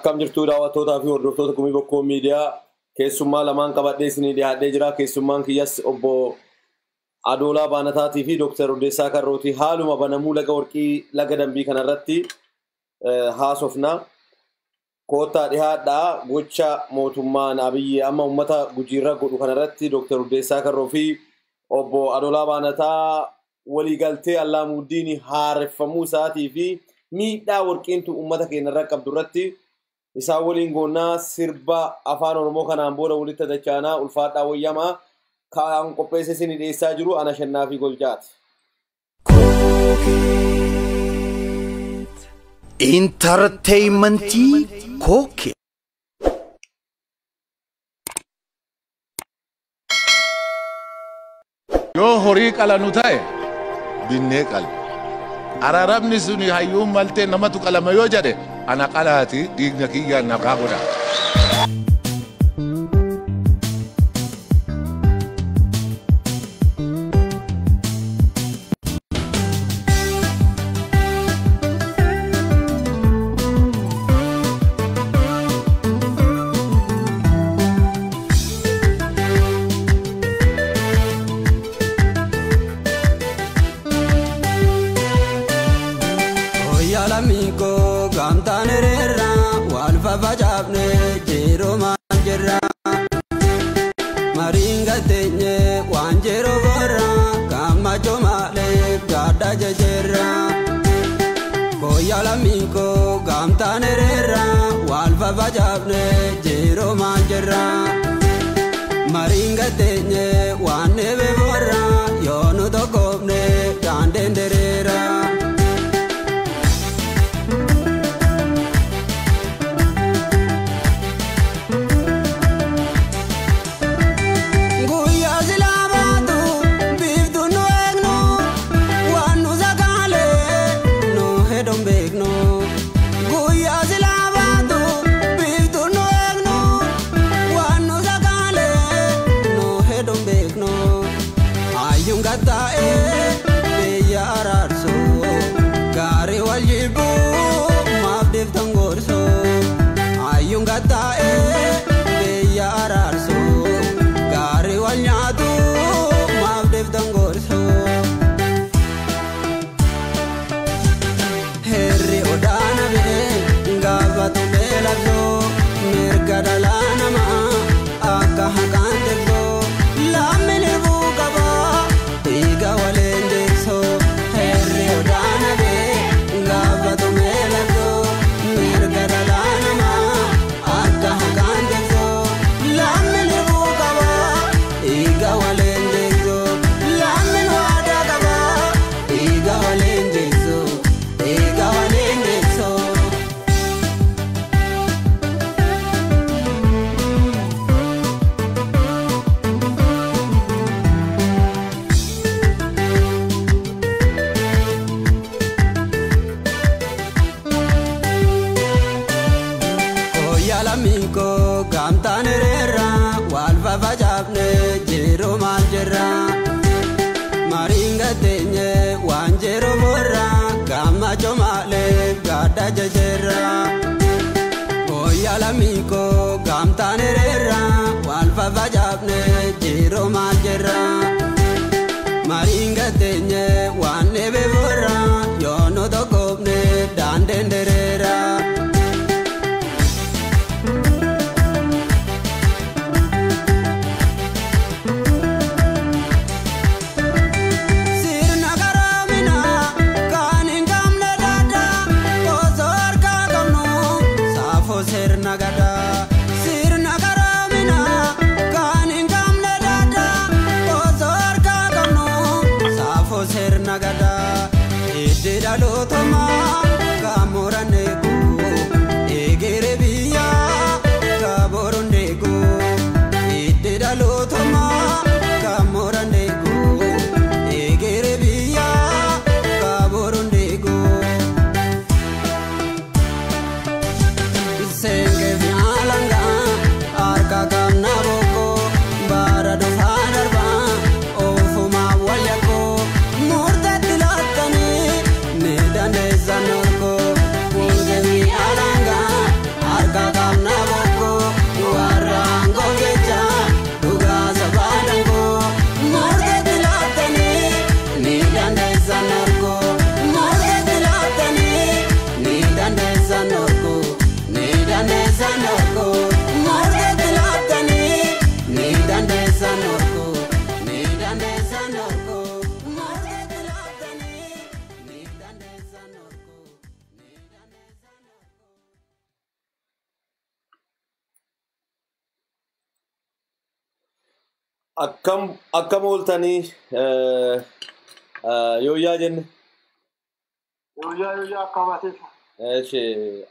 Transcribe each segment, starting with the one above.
akkam jirtu daawwattootaa fi hordoftoota gumii bokkoo miidiyaa keessummaa lamaan qabadhee isinii dhiyaadhee jira. Keessummaan kiyyas obbo Adoolaa Baanataatii fi Dooktar Odeessaa Karrootii haaluma banamuu laga warqii laga dambii kanarratti haasofna. Koottaa dhiyaadhaa gocha mootummaan Abiyyi amma uummata gujiirra godhu kanarratti Dooktar Odeessaa Karroo fi obbo Adoolaa Baanataa waliigaltee Allaamuuddiin haareffamuu isaatii fi miidhaa warqiintu uummata keenyarra qabdu irratti isaan waliin goonnaa sirba afaan oromoo kanaan booda walitti dachaanaa ulfaadhaa wayyamaa kan qopheesse isin dhiyeessaa jiru ana shannaa fi goljaati. Intarteeymentii kookee. yoo horii qalanu ta'e binnee qala araarabni sun hayyuun maltee namatu qalama yoo jedhe ana qalaati dhiigna kiyyaan naqaa godha. Gamtaan hiriirra wal fafacaafne jiruu maal jirra. Mariin gateenye akkam akkam ooltanii yooyyaa jenne Yooyyaa yooyyaa akkamaatiif. Eeshi,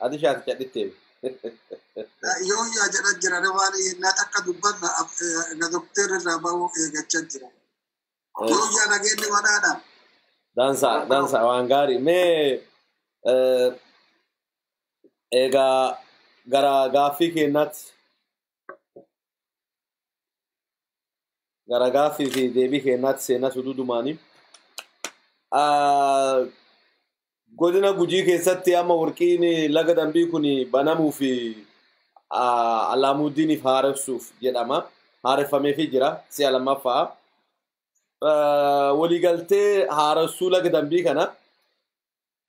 ati shaati cadhitte yoo yaa jedhan jiran waan yennaa takka dubbanna na dokteerri irraa bahuu eeggachaa jira. Yoo yaa nageenyi wanaadha. dansa dansa waan gaarii mee egaa gara gaaffii keenyaatti gara gaaffii fi deebii keenyaatti seenaa suduudumaanii godina gujii keessatti amma warqiin laga dambii kun banamuu fi ah, alaamuuddiiniif haaressuuf jedhama haareffameefii jira si'a lammaffaa Ah, waliigaltee haaressuu laga dambii kana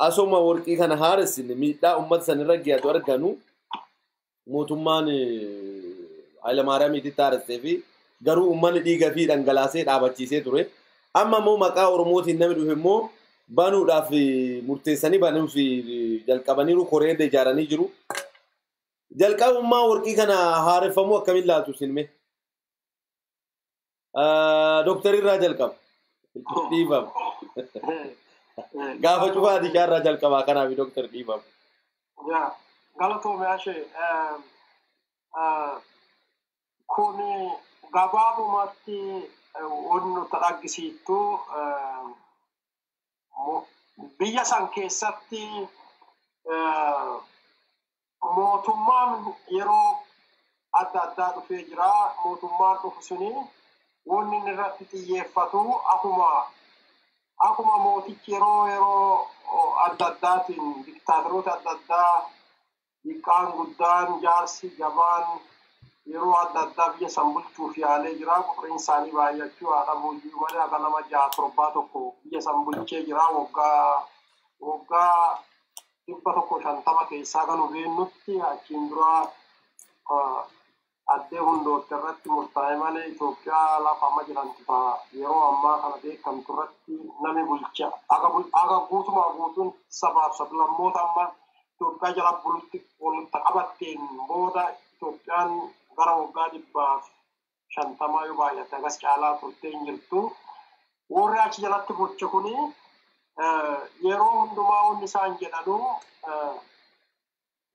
asoma warqii kana haaressine miidhaa ummata sanirra giyatu arganu mootummaan eh, Hayilamaariyaamiititti haaressee fi garuu uummanni dhiiga fi dhangalaasee dhaabachiisee ture. Amma immoo maqaa Oromootiin namni dhufe immoo banuudhaaf murteessanii banuuf jalqabaniiru koreedda ijaaranii jiru. Jalqabummaa warqii kana haareffamuu akkamiin laatu sinme? Dooktarii irraa jalqaba. Dhiifama. Gaafa cufaa adishaa irraa jalqabaa kanaaf dooktar dhiifama. Yaa galatoome ashee kun gabaabumatti wanti nuti argisiistu biyya san keessatti mootummaan yeroo adda addaa dhufee jira. Mootummaan dhufu suni wanni inni irratti xiyyeeffatu akkuma akkuma mootichi yeroo yeroo adda addaatiin diktaatoroota adda addaa xiqqaan guddaan jaarsi jabaan yeroo adda addaa biyya san bulchuuf yaalee jira qofriin isaanii baay'achuu haadha booyyuu malee akka nama ja'a torbaa tokko biyya san bulchee jira waggaa waggaa dhibba tokko shantama keessaa kan hubeennutti achiin dura ah, addee hundootti irratti murtaa'e malee Itoophiyaa lafa amma jirantu ta'a yeroo ammaa kana beekamtu irratti nami bulcha aga bul- aga guutumaa guutuun sabaaf sablammoota amma Itoophiyaa jala bulutti walitti qabatteen booda Itoophiyaan gara waggaa dhibbaaf shantamaa yoo baay'ate agas caalaa turtee hin jirtu. Warri achi jalatti bulche kuni eh, yeroo hundumaa wanni isaan jedhanu eh,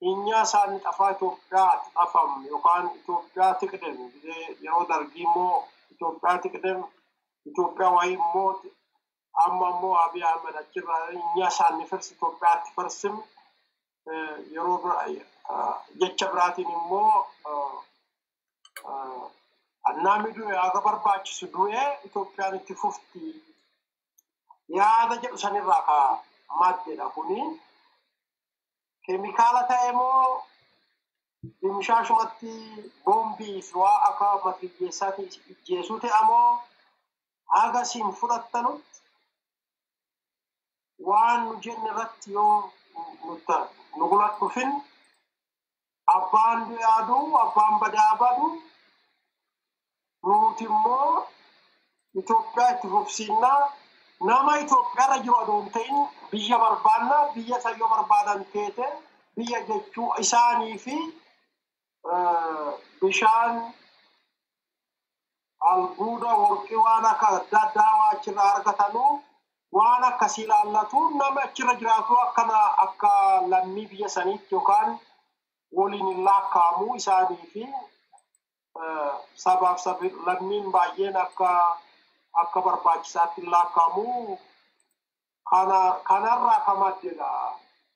Inya isaan xafaa Itoophiyaa xafam yookaan Itoophiyaa tiqdem yeroo dargii immoo Itoophiyaa tiqdem Itoophiyaa wayii immoo amma immoo Abiy Ahmed achirraa inya isaan ni firsi Itoophiyaatti firsim eh, yeroo eh, jecha biraatiin immoo namni du'e aga barbaachisu du'e Itoophiyaan itti fufti yaada jedhu sanirraa ka maddeedha kuni. keemikaala ta'e moo dimshaashumatti boombii fi waa akka matriyyeessaati ijjeesuu ta'a moo haga siin fudhattanutti waan nu jenne irratti yoo nu gula dhufin abbaan yaadu abbaan badaa badu nuti immoo Itoophiyaa itti fufsiinnaa nama Itoophiyaarra jiru adoo hin ta'in biyya barbaannaa biyya san yoo barbaadan teete biyya jechuu isaanii fi bishaan albuuda warqii waan akka adda addaa waa achirraa argatanu waan akkasii ilaallatu nama achirra jiraatu akkana akka lammii biyya saniitti yookaan waliin hin laakkaamu isaanii fi sabaaf sabi lammiin baay'een akka akka barbaachisaatti hin laakkaamu kana kanarraa ka maddedha.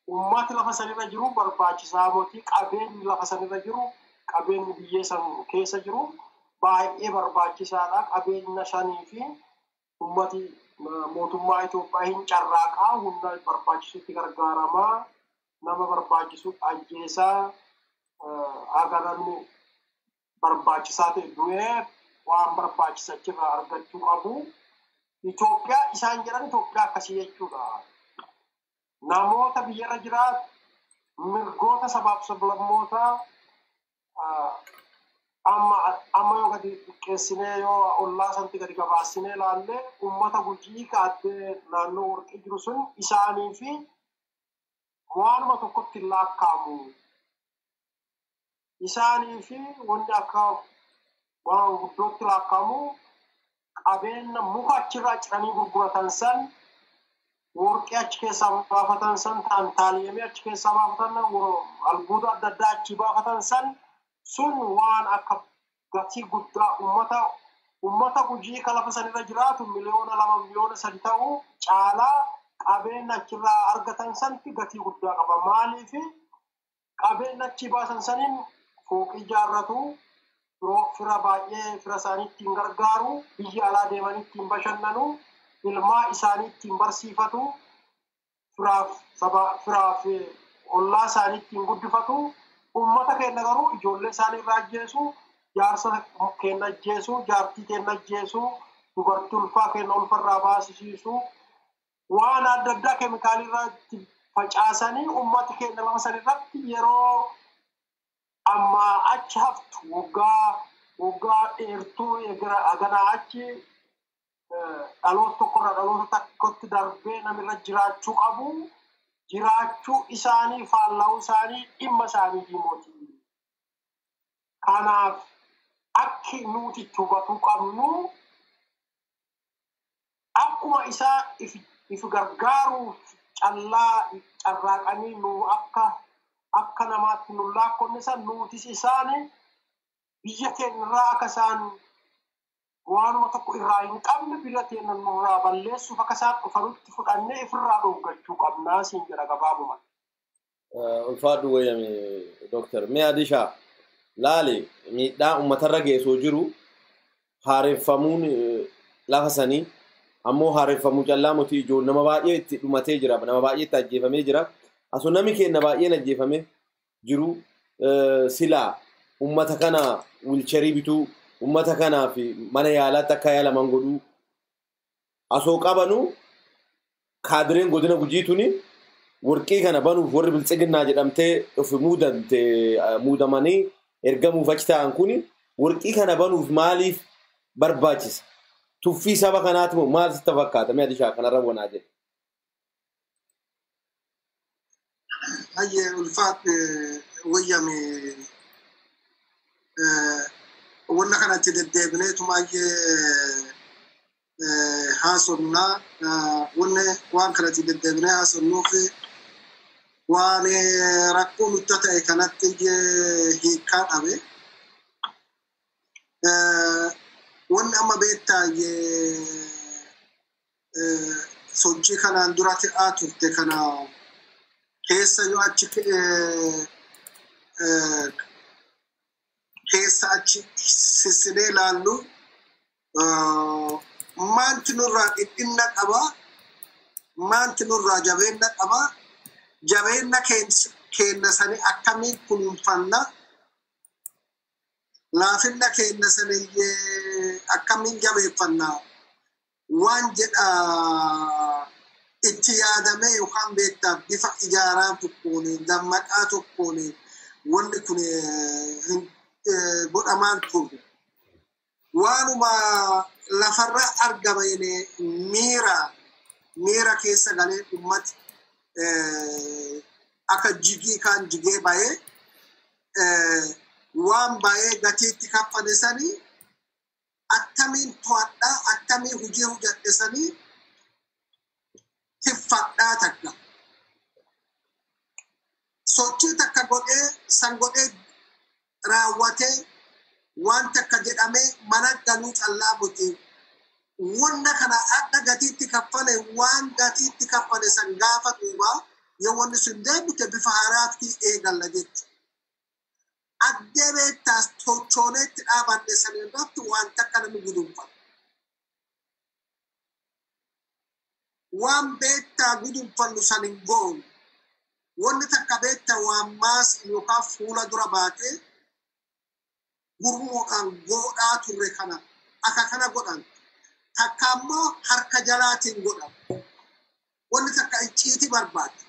Ummati lafa sanirra jiru barbaachisaa mootii qabeenyi lafa sanirra jiru qabeenyi biyyee san keessa jiru baay'ee barbaachisaadha. Qabeenya shanii fi ummati eh, mootummaa Itoophiyaa hin carraaqaa hunda barbaachisutti gargaaramaa nama barbaachisu ajjeesaa eh, haga namni barbaachisaa ta'e du'ee waan barbaachisu achirraa argachuu qabu. Itoophiyaa isaan jedhan Itoophiyaa akkasii jechuudha. Namoota biyyarra jiraatu mirgoota sabaaf sablammoota ah, amma yoo gadi xiqqeessinee yoo ollaa santi gadi gabaassinee ilaalle uummata gujii kaaddee naannoo warqii jiru sun isaanii fi waanuma tokkotti hin laakkaamu. Isaanii fi wanni akka waan guddootti laakkaamu qabeenya muka achirraa ciranii gurguratan san warqii achi keessaa baafatan san taantaaliyemii achi keessaa baafatan albuuda adda addaa achi baafatan san sun waan akka gatii guddaa ummata ummata gujii ka lafa sanirra jiraatu miliyoona lama miliyoona sadi ta'uu caalaa qabeenya achirraa argatan santi gatii guddaa qaba. Maaliif? Qabeenya achi baasan saniin fooqii ijaarratu fira baay'ee fira isaanii ittiin gargaaru biyya alaa deemanii ittiin bashannanu ilmaa isaanii ittiin barsiifatu firaaf firaaf ollaa isaanii ittiin guddifatu ummata keenya garuu ijoollee isaanii irraa ajjeesu jaarsa keenya ajjeesu jaartii keenya ajjeesu dubartii ulfaa keenya ulfarraa baasisiisu waan adda addaa keemikaalii irraa facaasanii ummati keenya lafa san irratti yeroo amma achi haftu waggaa waggaa dheertuu aganaa achi dhaloota tokkorraa dhaloota tokkotti darbee namirra jiraachuu qabu jiraachuu isaanii faalla'uu isaanii dhimma isaanii diimootii. Kanaaf akki nuti hubatuu qabnu akkuma isaa if gargaaruuf callaa carraaqanii nu akka akka namaatti nu laakkonne san nutis isaan biyya keenya irraa akka isaan waanuma tokko irraa hin qabne biyya keenya nurraa balleessuuf akka isaan dhufanutti fudhannee ifirraa dhoggachuu qabnaa siin jedha gabaabuma. Ulfaadhu wayyame dooktar mee adishaa laali? Miidhaa uummatarra geessoo jiru haareffamuun lafa sanii ammoo haareffamuu callaa muti ijoon nama baay'ee itti dhumatee jira nama baay'ee itti ajjeefamee jira asoo namni keenya baay'een ajjeefamee jiru silaa ummata kana wilcherii bituu ummata kanaaf mana yaalaatti akka yaalaman godhuu asoo qabanu kaadireen godina gujiituni warqii kana banuuf warri biltsiginnaa jedhamtee of muudamte muudamanii ergamuuf achi ta'an kuni warqii kana banuuf maaliif barbaachisa? Tuffii saba kanaati moo maal sitti fakkaata? Mee adishaa kanarra wanaa jedhe. Hayyee ulfaadhe wayyame wanna kanatti deddeebineetu baay'ee haasofnaa wanne waan kanatti deddeebinee haasofnuufi waan rakkoo nutti ta'e kanatti hiikkaa dhabe. Wanni amma beektaayyee sochii kanaan dura ta'aa turte kana keessa yoo achi keessa achi sissinee ilaallu maanti nurraa dhiphinna qaba maanti nurraa jabeenna qaba jabeenna keenna sani akkamiin kunuunfanna laafinna keenna saniyyee akkamiin jabeeffanna waan jedha itti yaadamee yookaan beektaaf bifa ijaaraa tokkoon dammaqaa tokkoon wanni kun godhamaan turre. Waanuma lafarra argamane miira miira keessa galee ummati akka jigii kaan jigee bahee waan bahee gatiitti kaffale sanii attamiin to'adhaa attamiin hojii hojjadhe sanii tiffadhaa takka. Sochii takka godhee san godhee raawwatee waan takka jedhamee mana galuu callaa muti. Wanna kana akka gatiitti kaffale waan gatiitti kaffale san gaafa duubaa yoo wanni sun deebite bifa haaraatti eegalla jechuudha. Addee beektaas tochooleetti dhaabanne san irratti waan takka namni gudunfata. Waan beektaa gudunfannu san hin goonu wanni takka beektaa waan maas yookaan fuula dura baatee gurmuudhaan godhaa turre kana akka kana godhan takka ammoo harka jalaatiin godhan wanni takka icciiti barbaadde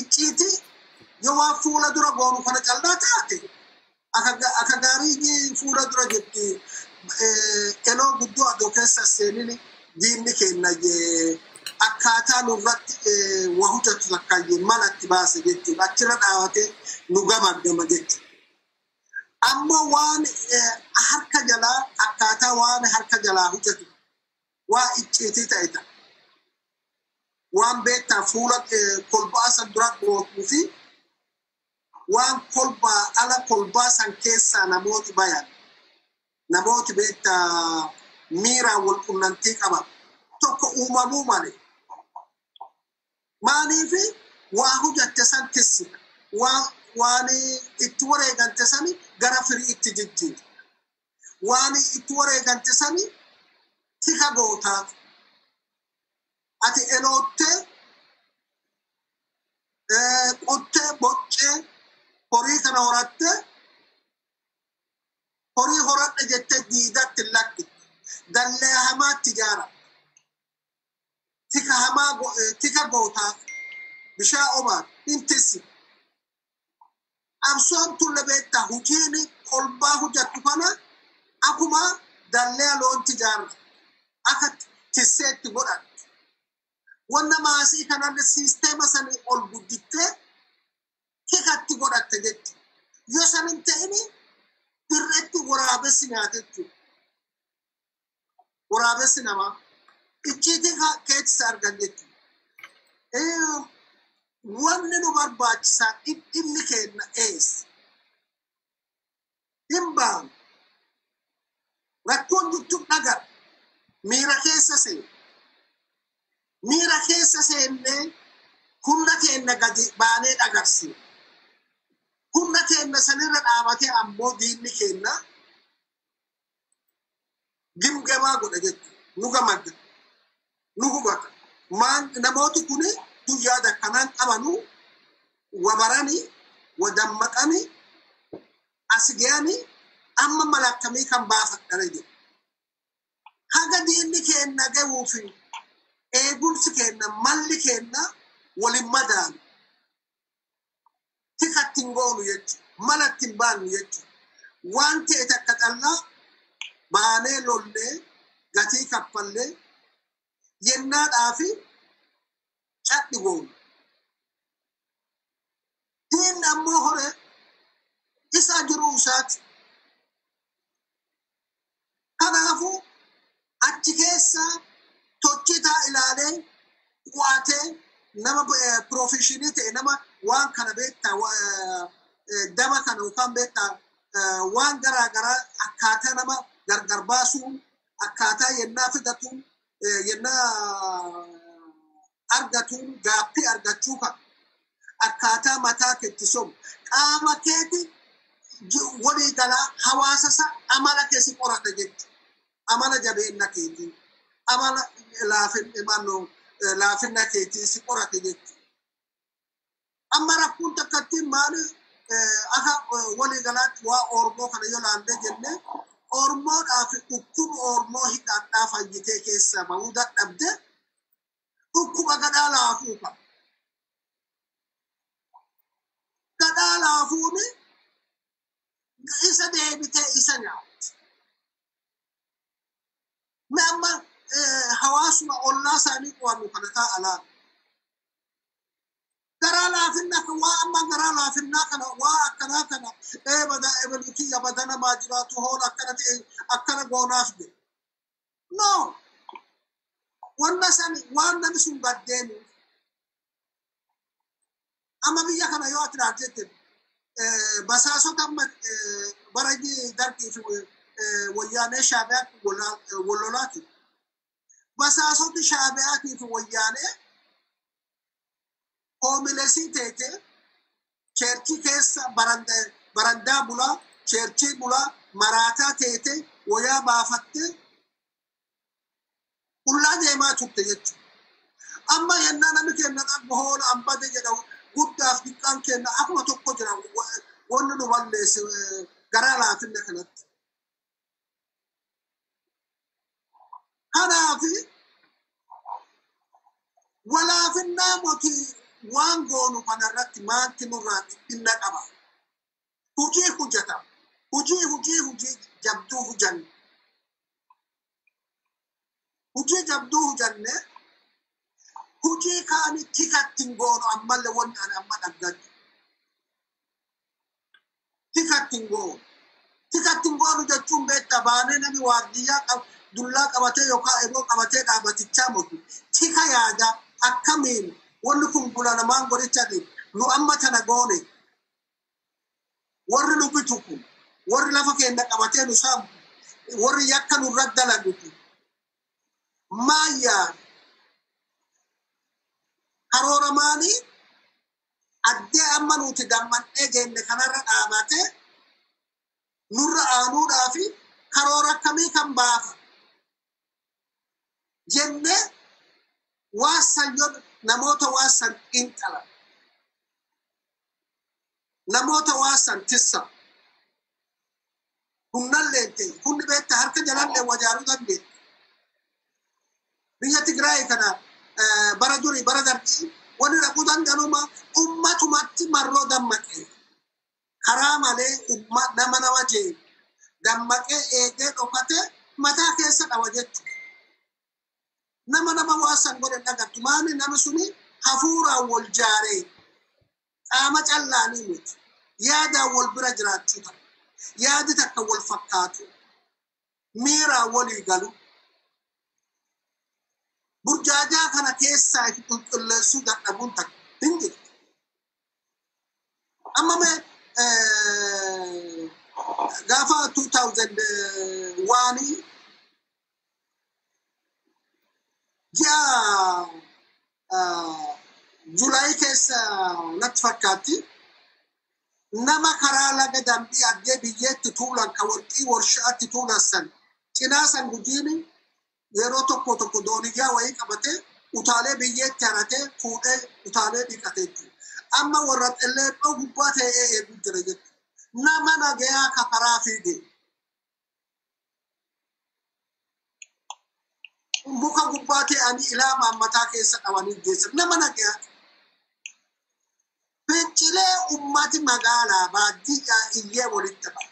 icciiti yoo waan fuula dura goonu kana callaa taate akka gaarii fuula dura jetti eloo guddoo adoo keessa seenini diinni kenna akkaataa nurratti waa hojjetu takkaayyee malatti baase jechuudha. Achirra dhaawatee nu gamaggama jechuudha. Amma waan harka jalaa akkaataa waan harka jalaa hojjetu waa icciitii ta'e ta'a. Waan beektaa fuula kolbaa san dura gootuu fi waan kolbaa ala kolbaa san keessaa namooti bayan namooti beektaa miiraan wal qunnamtii qaban tokko uumamuu malee. Maaliifi waa hojjatte san tissita. Waan itti wareegante sani gara firii itti jijjiirti. Waan itti wareegante sani tika gootaaf. Ati eloottee qottee boccee horii kana horattee horii horadhe jettee diidatti lakki dallee hamaatti ijaara. Tika hamaa tika gootaaf bishaan obaat intissi. Absoon tulle beektaa hojiin kolbaa hojjattu kana akkuma dallee loonti ijaarra. Akka tisseetti godhan. Wanna maasii kanarra siisteema sanii ol guddittee tikatti godhatte jetti. Yoo san hin ta'in dirreetti waraabessi nyaatetti. Waraabessi namaa. Icciitii keessa argan jechuudha. Wanni nu barbaachisaa dhimmi keenna eessa? Hin baanu. Rakkoon jechuun dhagara. Miira keessa seena. Miira keessa seennee humna keenya gadi baanee dhagarsiina. Humna keenya sanirra dhaabatee ammoo diinni keenya gimgamaa godha jechuudha. Nu gamagga. Nu hubata. Maan namooti kun guyyaa kanaan qabanu wabarani wadammaqani as ga'ani amma malakkamii kan baafadhana jedhu. Haga diinni keenna ga'uufi eegumsi keenna malli keenna walin madaalu. Tikatti hin goonu jechuudha. Malatti hin baannu jechuudha. Waan ta'e takka callaa baanee lollee gatii kaffallee yennaadhaa fi cadhi goonu. Diinni ammoo hore isa jiruu isaati. Kanaafuu achi keessa tochitaa ilaalee qo'atee nama piroofeshinii ta'e nama waan kana beektaa dama kana yookaan beektaa waan garaa garaa akkaataa nama gargar baasuu akkaataa yennaa fidatu E yenna argatuun gaappii argachuu qaba. Akkaataa mataa keetti somu. Qaama keeti walii galaa hawaasa isaa amala keessi qorata jechuudha. Amala jabeenya keetii, amala e, laafinna e, keetii si qorate jechuudha. Amma rakkuun takkatti maali akka walii galaatti waa ormoo kana yoo laalle jennee Oromoodhaaf dhukkuba Oromoo hidhaadhaa fayyitee keessaa bahuu dadhabde dhukkuba gadhaa laafuu qaba. Gadhaa laafuun isa deebitee isa nyaatti. Mee amma hawaasuma ollaa isaanii qo'annu kana ta'a laala. Garaa laafinnaa kan waa amma garaa laafinnaa kana waa akkanaa kana ee badaa ebaluu kiyya bada namaa jiraatu hoon akkana ta'e akkana goonaaf jedhe. No! Wanna sani waan namni sun gaddeenu. Amma biyya kana yoo ati ilaaltette basaasota amma bara darbii fi wayyaanee shaabiyaatti wallolaati. Basaasoti shaabiyaatii fi wayyaanee hoomilesii teete cheerchii keessa barandaa bulaa cheerchii bulaa maraataa teete wayaa baafatte qullaa deemaa turte jechuudha. Amma yennaa namni kenna dhabba hoola ambade jedha guddaaf xiqqaan kenna akkuma tokko jira wanni nu balleesse garaa laafinna kanatti. Kanaafi walaafinnaa mootii waan goonu kanarratti maanti nurraa dhiphinna qaba. Hujii hujjeta. Hujii hujii hujii jabduu hujanne. Hujii jabduu hujanne hujii kaani tikatti hin goonu ammallee wanni ani amma dhaggadhu. Tikatti hin goonu. Tikatti hin goonu jechuun beektaa baanee namni waardiyyaa qabu dullaa qabatee yookaan eeboo qabatee dhaabatichaa mutu tika yaada akkamiin wanni kun bula namaan godhicha dhiib nu amma tana goone warri nu bitu kun warri lafa keenya qabatee nu saamu warri yakka nurra dalagutu maayyaa karoora maalii addee amma nuti dammannee geenne kanarra dhaabatee nurra aanuudhaa fi. Karoora akkamii kan baafa jennee waasan yoo namoota waasan intala. Namoota waasan tissa hunnallee ta'e hundi beetta harka jalallee wajaaruu dandeette biyya Tigraay kana bara durii bara darbii wani dhaquu danganuma ummatumatti marroo dammaqee karaa malee nama nama jee dammaqee eegee dhokate mataa keessa dhawa jechu nama nama waasan godhe dhagattu maani nama suni hafuuraan wal jaaree qaama callaanii miti yaadaan wal bira jiraachuu ta'a yaadi takka wal fakkaatu miiraan walii galu burjaajaa kana keessaa itti qulqulleessuu dadhabuun takka hin jirtu. Amma mee gaafa 2001 ji'a Julaay keessa natti fakkaatti nama karaa laga dambii addee biyyeetti tuulan ka warqii warshaatti tuulan san cinaa san gujiini yeroo tokko tokko dooniyyaa wayii qabatee utaalee biyyeetti haratee fuudhee utaalee dhiqatee jiru. Amma warra xelleephoo gubbaa ta'ee eeguu jira jechuudha. Nama nagayaa ka karaa fiige. Muka gubbaa ta'anii ilaamaan mataa keessa qabanii geessan nama nagayaa. Fincilee ummati magaalaa baadiyyaa iyyee walitti ba'a.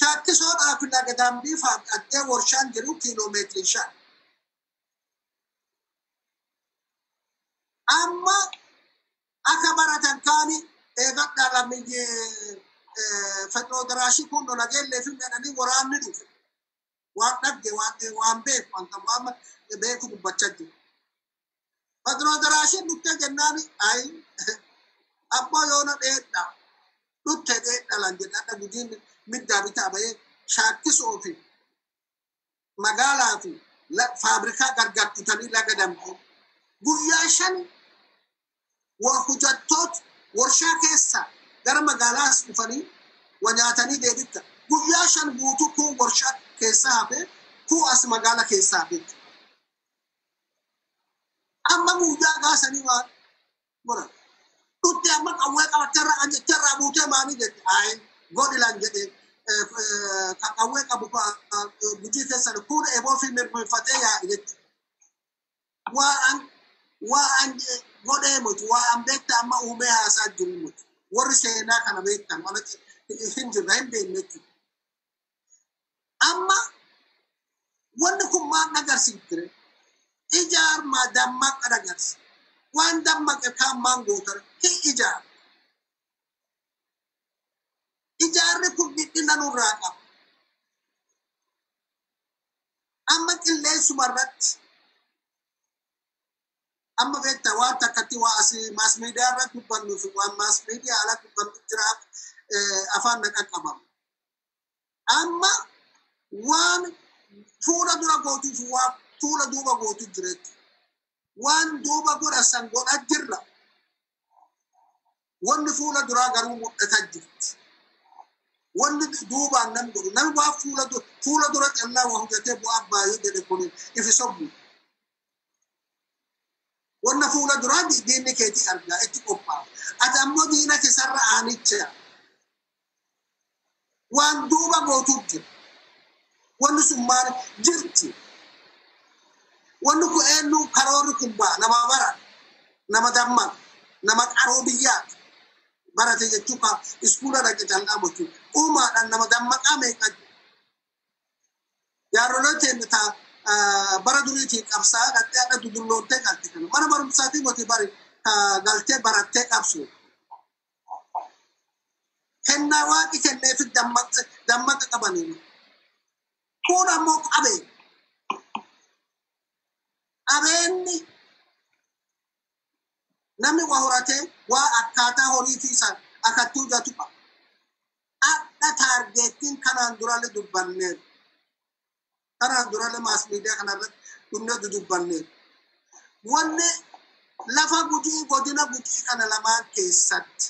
Shaakkisoodhaa fi laga dambii faaqqattee warshaan jiru kiiloomeetirii shan. Amma akka baratan kaani eegadhaa lammiyyi fedhoo daraashii kun nageellee fi jedhanii waraanni dhufe. Gujiin middaa bitaa bahee shaakkisoo fi magaalaa fi faabrikaa gargaartutanii laga dambii guyyaa shan hojjattoota warshaa keessaa gara magaalaas dhufanii wanyaatanii deebitta guyyaa shan guutuu kun warshaa keessaa hafee kun as magaala keessaa hafee amma guyyaa gaasanii waan godhan dhutti amma qawwee qabatteerra kan jecharraa buutee maanii jette ayi godhilan jedhee qawwee qabu gujii keessan kun eeboo fi mirmirfatee yaa'e jechuudha. Waan waan godhee mutu waan beekta amma uumee haasaa jiru mutu warri seenaa kana beektan hin jirre hin beekne jechuudha. Amma wanni kun maal agarsiifte ijaarmaa dammaqa agarsiisa. Waan dammaqe kaan maan gootara hin ijaara. ijaarri kun dhidhina nurraa qaba. Amma qilleensuma irratti amma beektaa waan takkatti waa asii maas miidiyaa irratti dubbannuu fi waan maas miidiyaa ala dubbannu jiraaf afaan na qaqqabamu. Amma waan fuula dura gootuu fi waan fuula duuba gootuu jireetti. Waan duuba godha san godha jirra. Wanni fuula duraa garuu mul'ataa jirti. wanni duubaan nan godhu nan waa fuula dura fuula dura callaa waa hojjetee bu'aa baay'ee jedhe kun ifi sobbu. Wanna fuula duraa diinni keetii argaa itti qophaa'u. Ati ammoo diina keessarra aanicha. Waan duuba gootuuf jira. Wanni sun maal jirti. Wanni kun eenyu karoorri kun ba'a nama bara nama dammaqa nama qaroo biyyaati. barate jechuun ka iskuula dhaqe callaa jechuun uumaadhaan nama dammaqaa meeqa jaarrolee keenya taa bara duriitiin qabsaa dhattee adda dudulloontee galte kana mana barumsaatii moti bari galtee barattee qabsu. Kennaa waaqi kenneefi dammaqa qabaniin Kun ammoo qabeen. Qabeenni namni waa horatee waa akkaataa horii fi isaan akkattuu jatu qaba. Akka taargeettiin kanaan durallee dubbanneeru. Kanaan durallee maas miidiyaa kanarratti dhumne dudubbanneeru. Wanni lafa gujii godina gujii kana lamaan keessatti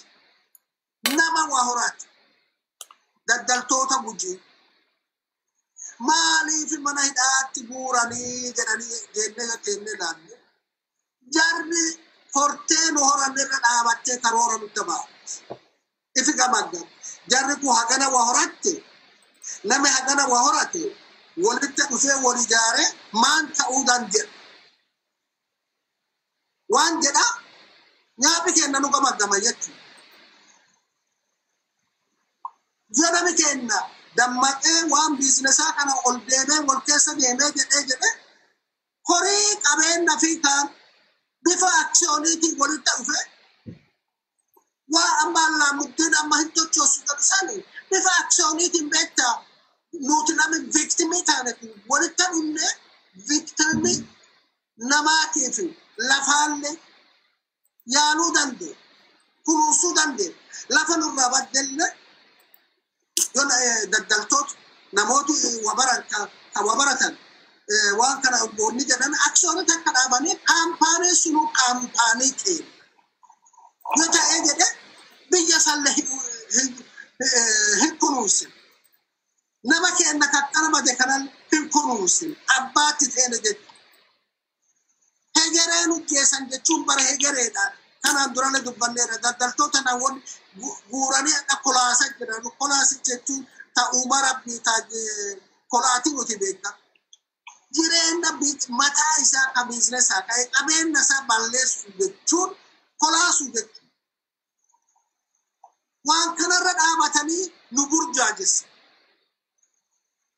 nama waa horatu daddaltoota gujii maaliif mana hidhaatti guuranii jedhanii jennee jennee ilaalle jarri hortee nu horanirra dhaabattee karoora nutti baati. Ifi gamagga jarri kun hagana waa horatte nami hagana waa horate walitti dhufee wal ijaare maan ta'uu danda'a. Waan jedha nyaanni keenya nu gamaggama jechuudha. Jedhami keenya dammaqee waan biizinesaa kana ol deemee wal keessa deemee jedhee jedhe horii qabeenya fi kaan bifa aksiyooniitiin walitti dhufe waa amma allaamuddin amma hin tochoosu jedhu sani bifa aksiyooniitiin beektaa nuti nami viktimii taane kun walitti dhufne viktimii namaatiif lafaallee yaaluu danda'e kunuunsuu danda'e lafa nurraa baddelle yoo daddaltoota namooti wabaran wabaratan waan kana boonni jedhan aksiyoonota akka dhaabanii kaampaanii sunuu kaampaanii ta'e yoo ta'ee jedhe biyya salle hin kunuunsin nama keenya kakkana bade kanan hin kunuunsin abbaatti ta'e jechuudha. Hegereen ujjeessan jechuun bara hegereedhaan kanaan durallee dubbanneera daddaltoota namoonni guuranii kolaasa jiran kolaasi jechuun ta'uuma rabbii kolaatii nuti beekna. Jireenya mataa isaa ka biizinesaa ka'e qabeenya isaa balleessu jechuun kolaasu jechuudha. Waan kanarra dhaabatanii nu burjaajessa.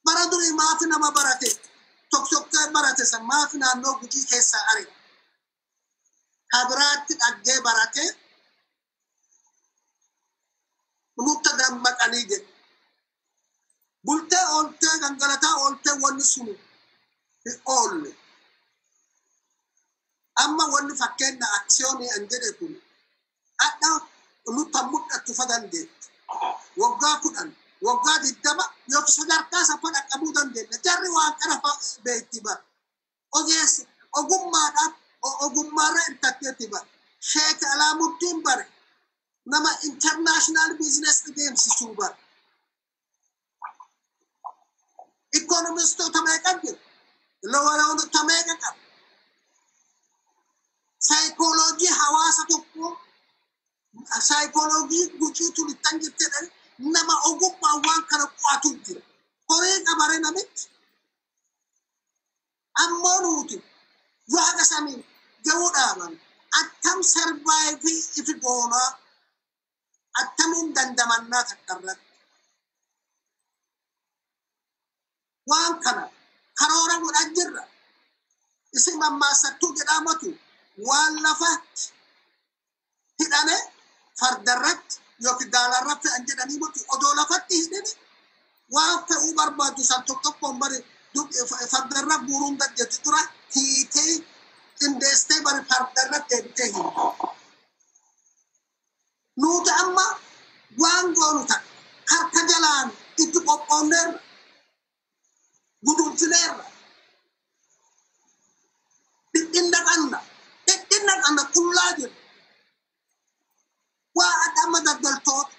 Bara durii maafi nama barate tokkottee barate san maafi naannoo gujii keessaa ari. Barate nutta dammaqanii jedhe. Bultee ooltee gangalataa ooltee wanni sun hin oolle. Amma wanni fakkeenya aksiyoonii an jedhe kun hadha nutta mul'attu fa dandeetti. Waggaa kudhan waggaa digdama yookiin sadarkaa sapha dhaqqabuu dandeenya. Jarri waan kana beekti bara. Ogeessi ogummaadhaaf ogummaarra hirkatteetti bara. Sheek Alaamuddin bare nama international business deemsisuu bara. Ikoonomistoota meeqa jiru? Lawaloonota meeqa qaba? Saayikooloojii hawaasa tokkoo saayikooloojii guciitu littan jirtedhani nama ogummaa waan kana qo'atu jira. Horii qabare namichi. Ammoo yoo haga samiin dhaaban attam sarvaayivii ifi goonaa attamiin dandamannaa takkarratti. Waan kana karoora godhan jirra. Isin mammaasattuu jedhamatu waan lafatti hidhame fardarratti yookiin gaalarra fe'an jedhanii muti odoo lafatti hidhini waan fe'uu barbaadu san tokko tokkoon bari fardarra guuruun gaddeetti tura hiitee qindeestee bari fardarra deebitee hin nuti amma waan goonu ta'a harka jalaan itti qophoonneerra gudunfineerra dhidhinna qanna dhidhinna qanna qullaa jiru waa adhamma daddaltoota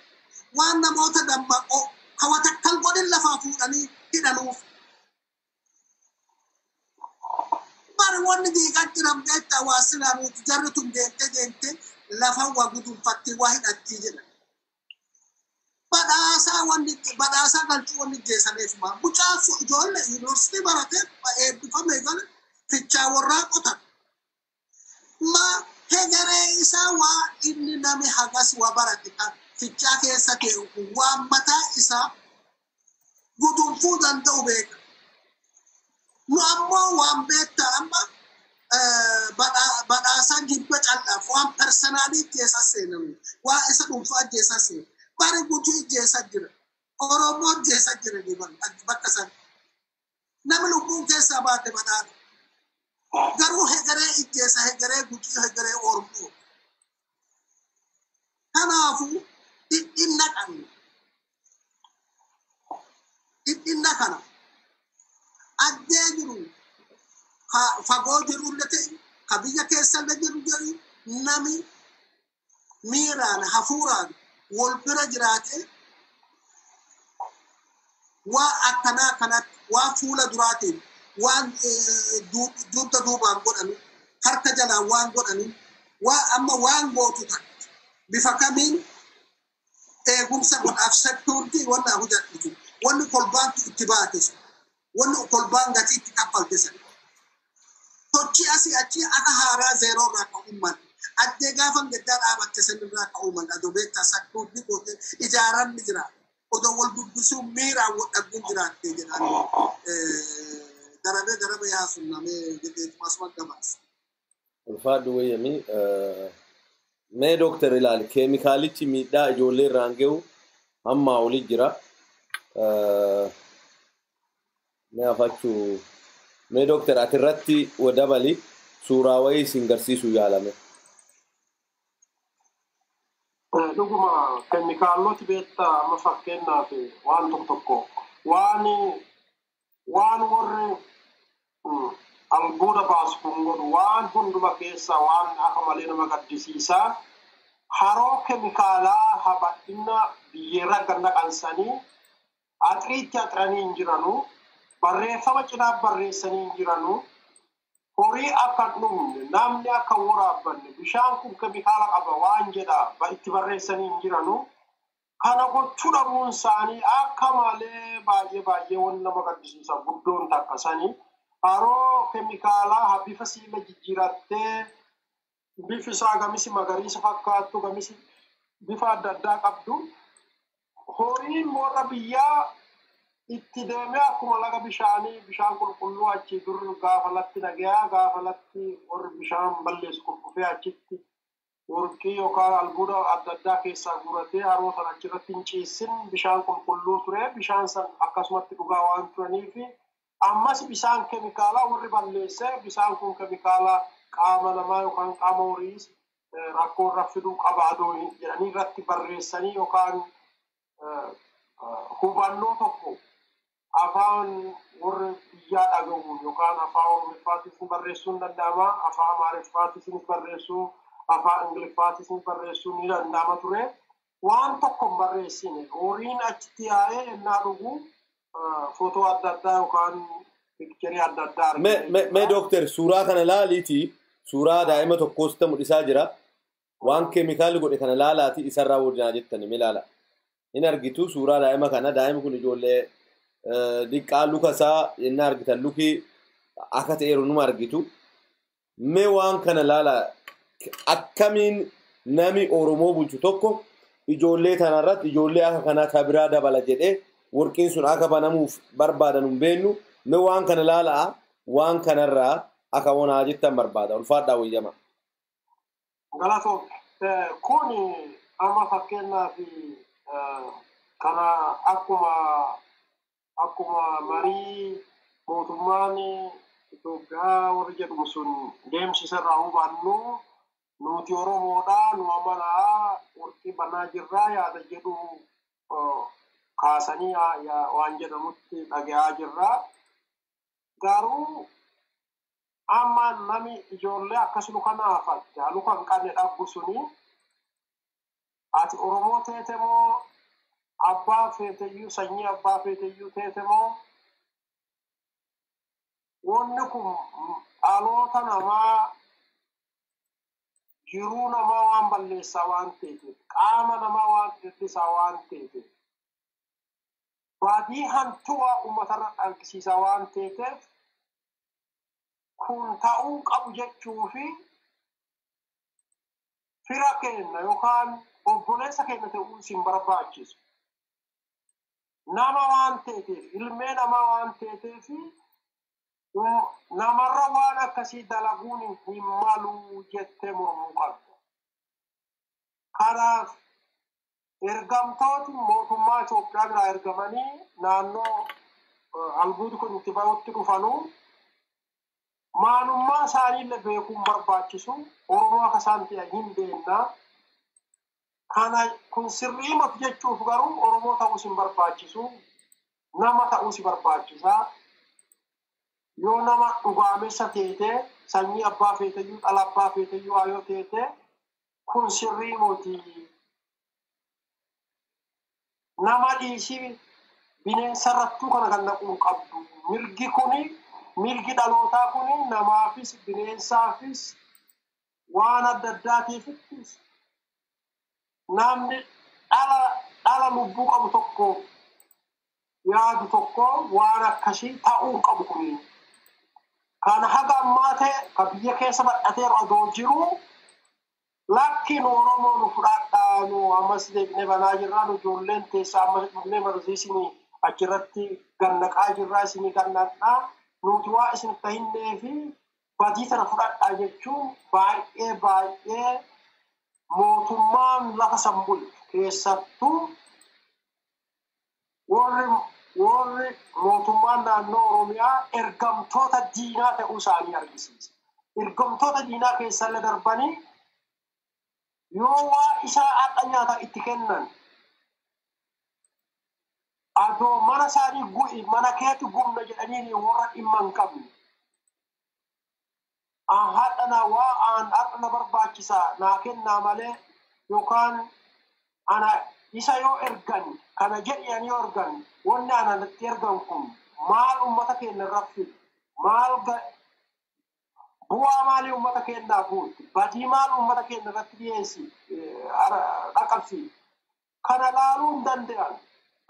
waan namoota dammaqoo hawata kan godhin lafaa fuudhanii hidhanuuf. Bari wanni diigaa jiran beektaa waa silaa nuti jarri tun deemtee deemtee lafa waa gudunfattee waa hidhattii jedha. Badhaasaa wanni badhaasaa galchuu wanni geessaneef maa mucaan sun ijoollee yuunivarsiitii baratee eebbifamee gala fichaa warraa qotan. Maa hegeree isaa waa inni nami hagas waa barate kan fichaa keessa ta'e waan mataa isaa gudunfuu danda'u beeka. Nu ammoo waan beektaa amma badhaasaa jibba cal'aaf waan personaalii keessa seenamu waa isa dhuunfaa keessa seenu bari guutuu keessa jira. Oromoo keessa jira bakka san. Namni lubbuun keessaa baate badhaadha. Garuu hegeree ijjeessa, hegeree gucii, hegeree ormuu. Kanaafuu dhidhinna qabna. Dhidhinna kana addee jiru fagoo jirullee ta'e ka biyya keessallee jiru jedhu nami miiraan hafuuraan wal bira jiraate waa akkanaa kanatti waa fuula duraatiin waan eh, du- dugda duubaan godhanu harka jalaan waan godhanu waa amma waan gootu ta'a bifa kamiin eegumsa godhaaf sektuurtii wanna hojjadhitu wanni kolbaantu itti baate sun wanni kolbaan gatii itti kaffalte sun sochii asii achi akka haaraa zeeroo irraa ka'uu malu addee gaafa gaddaa dhaabatte san irraa ka'uu malu adoo beektaa sektuurtii goote ijaaranni jira odoo wal dubbisuu miiraan wal dhagguun jiraattee jedhaan darabee darabee yaasunnamee jedheetumas gabaasa. ulfaadhu wayyami mee dooktar ilaali keemikaalichi miidhaa ijoollee irraan gahu hammaa oli jira mee afachuu mee dooktar ati irratti wadabali suuraa wayii isin garsiisuu yaalame. Dhuguma keemikaaloti beektaa? Amma fakkeenyaaf waan tokko tokko. Waan waan warri mm, albuuda baasu kun godhu waan hunduma keessa waan akka malee nama gaddisiisaa haroo keemikaalaa habadhina biyyeerra ganna qansanii axiriitti axiranii hin jiranu barreeffama cinaa barreessanii jiranu. Horii akka dhumne namni akka waraabbanne bishaan kun keemikaala qaba waan jedha itti barreessanii jiranu. Kana gochuu dhabuun isaanii akka malee baay'ee baay'ee waan nama gaddisiisa guddoon takka sanii haroo keemikaalaa ha bifa siila jijjiirattee bifi isaa gamisi magariisa fakkaattu gamisi bifa adda addaa qabdu horiin warra biyyaa itti deemee akkuma laga bishaanii bishaan qulqulluu achi dur gaafa latti nagayaa gaafa latti warri bishaan balleessu qulqulluu achitti warqii yookaan albuuda adda addaa keessaa guuratee haroo san achirratti hin ciisin bishaan qulqulluu ture. Bishaan san akkasumatti dhugaa waan turaniif ammas bishaan keemikaalaa warri balleesse bishaan kun keemikaalaa qaama namaa yookaan qaama horiis eh, rakkoo irra fiduu qabaadoo jedhanii irratti barreessanii yookaan eh, eh, hubannoo tokko afaan warri biyyaa dhagahuun yookaan afaan oromiffaatis barreessuun danda'ama afaan amaariffaatis barreessuu afaan ingiliffaatis barreessuun ni danda'ama ture waan tokko hin barreessine horiin achitti yaa'ee ennaa dhugu footoo adda addaa yookaan pikcherii adda addaa argina mee- dooktar suuraa kana laaliiti suuraa daa'ima tokkos ta mul'isaa jira waan keemikaalli godhe kana laalaati isarraa wajjinaa jettani mee laala hin argitu suuraa daa'ima kana daa'ima kun ijoollee eh, diqqaa luka isaa yennaa argitan luki akka ta'eeru numa argitu. Mee waan kana laala akkamiin nami oromoo bulchu tokko ijoollee tanarratti ijoollee akka kanaa ta biraa dabala jedhee warqiin sun akka banamuuf barbaadan hin beennu. Mee waan kana laala'a waan kanarraa akka wonaa jettan barbaada. Ulfaadhaa wayyama. Galatoo kun amma fakkeenyaaf eh, kana akkuma akkuma marii mootummaan Itoophiyaa warri jedhamu sun deemsisarraa hubannu nuti Oromoodha nu amanaa warqii banaa jirraa yaada jedhu eh, kaasanii waan jedhamutti dhaga'aa jirra. Garuu amma nami ijoollee akkas luka naafatte luka hin qabne dhabbu suni. Ati oromoo teete moo abbaa feeteyyuu sanyii abbaa feeteyyuu teete moo wanni kun dhaloota namaa jiruu namaa waan balleessaa waan ta'eef qaama namaa waan dhirrisaa waan ta'eef baadii hantuwa uummatarra dhalchisiisaa waan ta'eef kun ta'uu qabu jechuu fi fira keenya yookaan obboleessa keenya ta'uu isin barbaachisu. Nama waan ta'eef ilmee namaa waan ta'eef namarra waan akkasii dalaguun hin malu jettee mormuu qabda. Kanaaf ergamtooti mootummaa Itoophiyaa biraa ergamanii naannoo albuudi kun itti bahutti dhufanuu maalummaa isaaniillee beekuun barbaachisu oromoo akka isaan hin beeknaa kana kun sirrii mati jechuuf garuu oromoo ta'uus hin barbaachisu nama ta'uus barbaachisaa. Yoo nama dhugaamessa teete sanyii abbaa feeteyyuu dhala abbaa feeteyyuu ayoo teete kun sirrii moti nama dhiisii bineensarrattuu kana kan naquun qabdu. Mirgi kuni mirgi dhalootaa kuni namaafis bineensaafis waan adda addaatiifittis namni dhala dhala lubbuu qabu tokko yaadu tokko waan akkasii ta'uu qabu kuni. Kana haga ammaa ta'e ka biyya keessa badhateeru adoo jiru lakkiin oromoo nu fudhadhaa nu ammas deebinee banaa jirraa nu ijoolleen teessa ammas dhufnee barsiisinii achirratti gannaqaa jirraa isinii gannaqaa nuti waa isin tahinnee fi badii tana fudhadhaa jechuun baay'ee baay'ee mootummaan lafa sambul keessattuu warri warri mootummaan naannoo oromiyaa ergamtoota diinaa ta'uu isaanii argisiisa. Ergamtoota diinaa keessallee darbanii yoo waa isaa akka nyaata itti kennan adoo mana isaanii mana keetti gumna jedhanii warra dhimma hin qabne haadha na waa aan har'a na barbaachisa naa kennaa malee yookaan ana isa yoo ergan kana jedhan yoo ergan wanni ana natti ergan kun maal ummata keenya irratti maal bu'aa maalii ummata keenyaa buuti badii maal ummata keenya irratti dhiyeessi dhaqabsi kana laaluu hin danda'an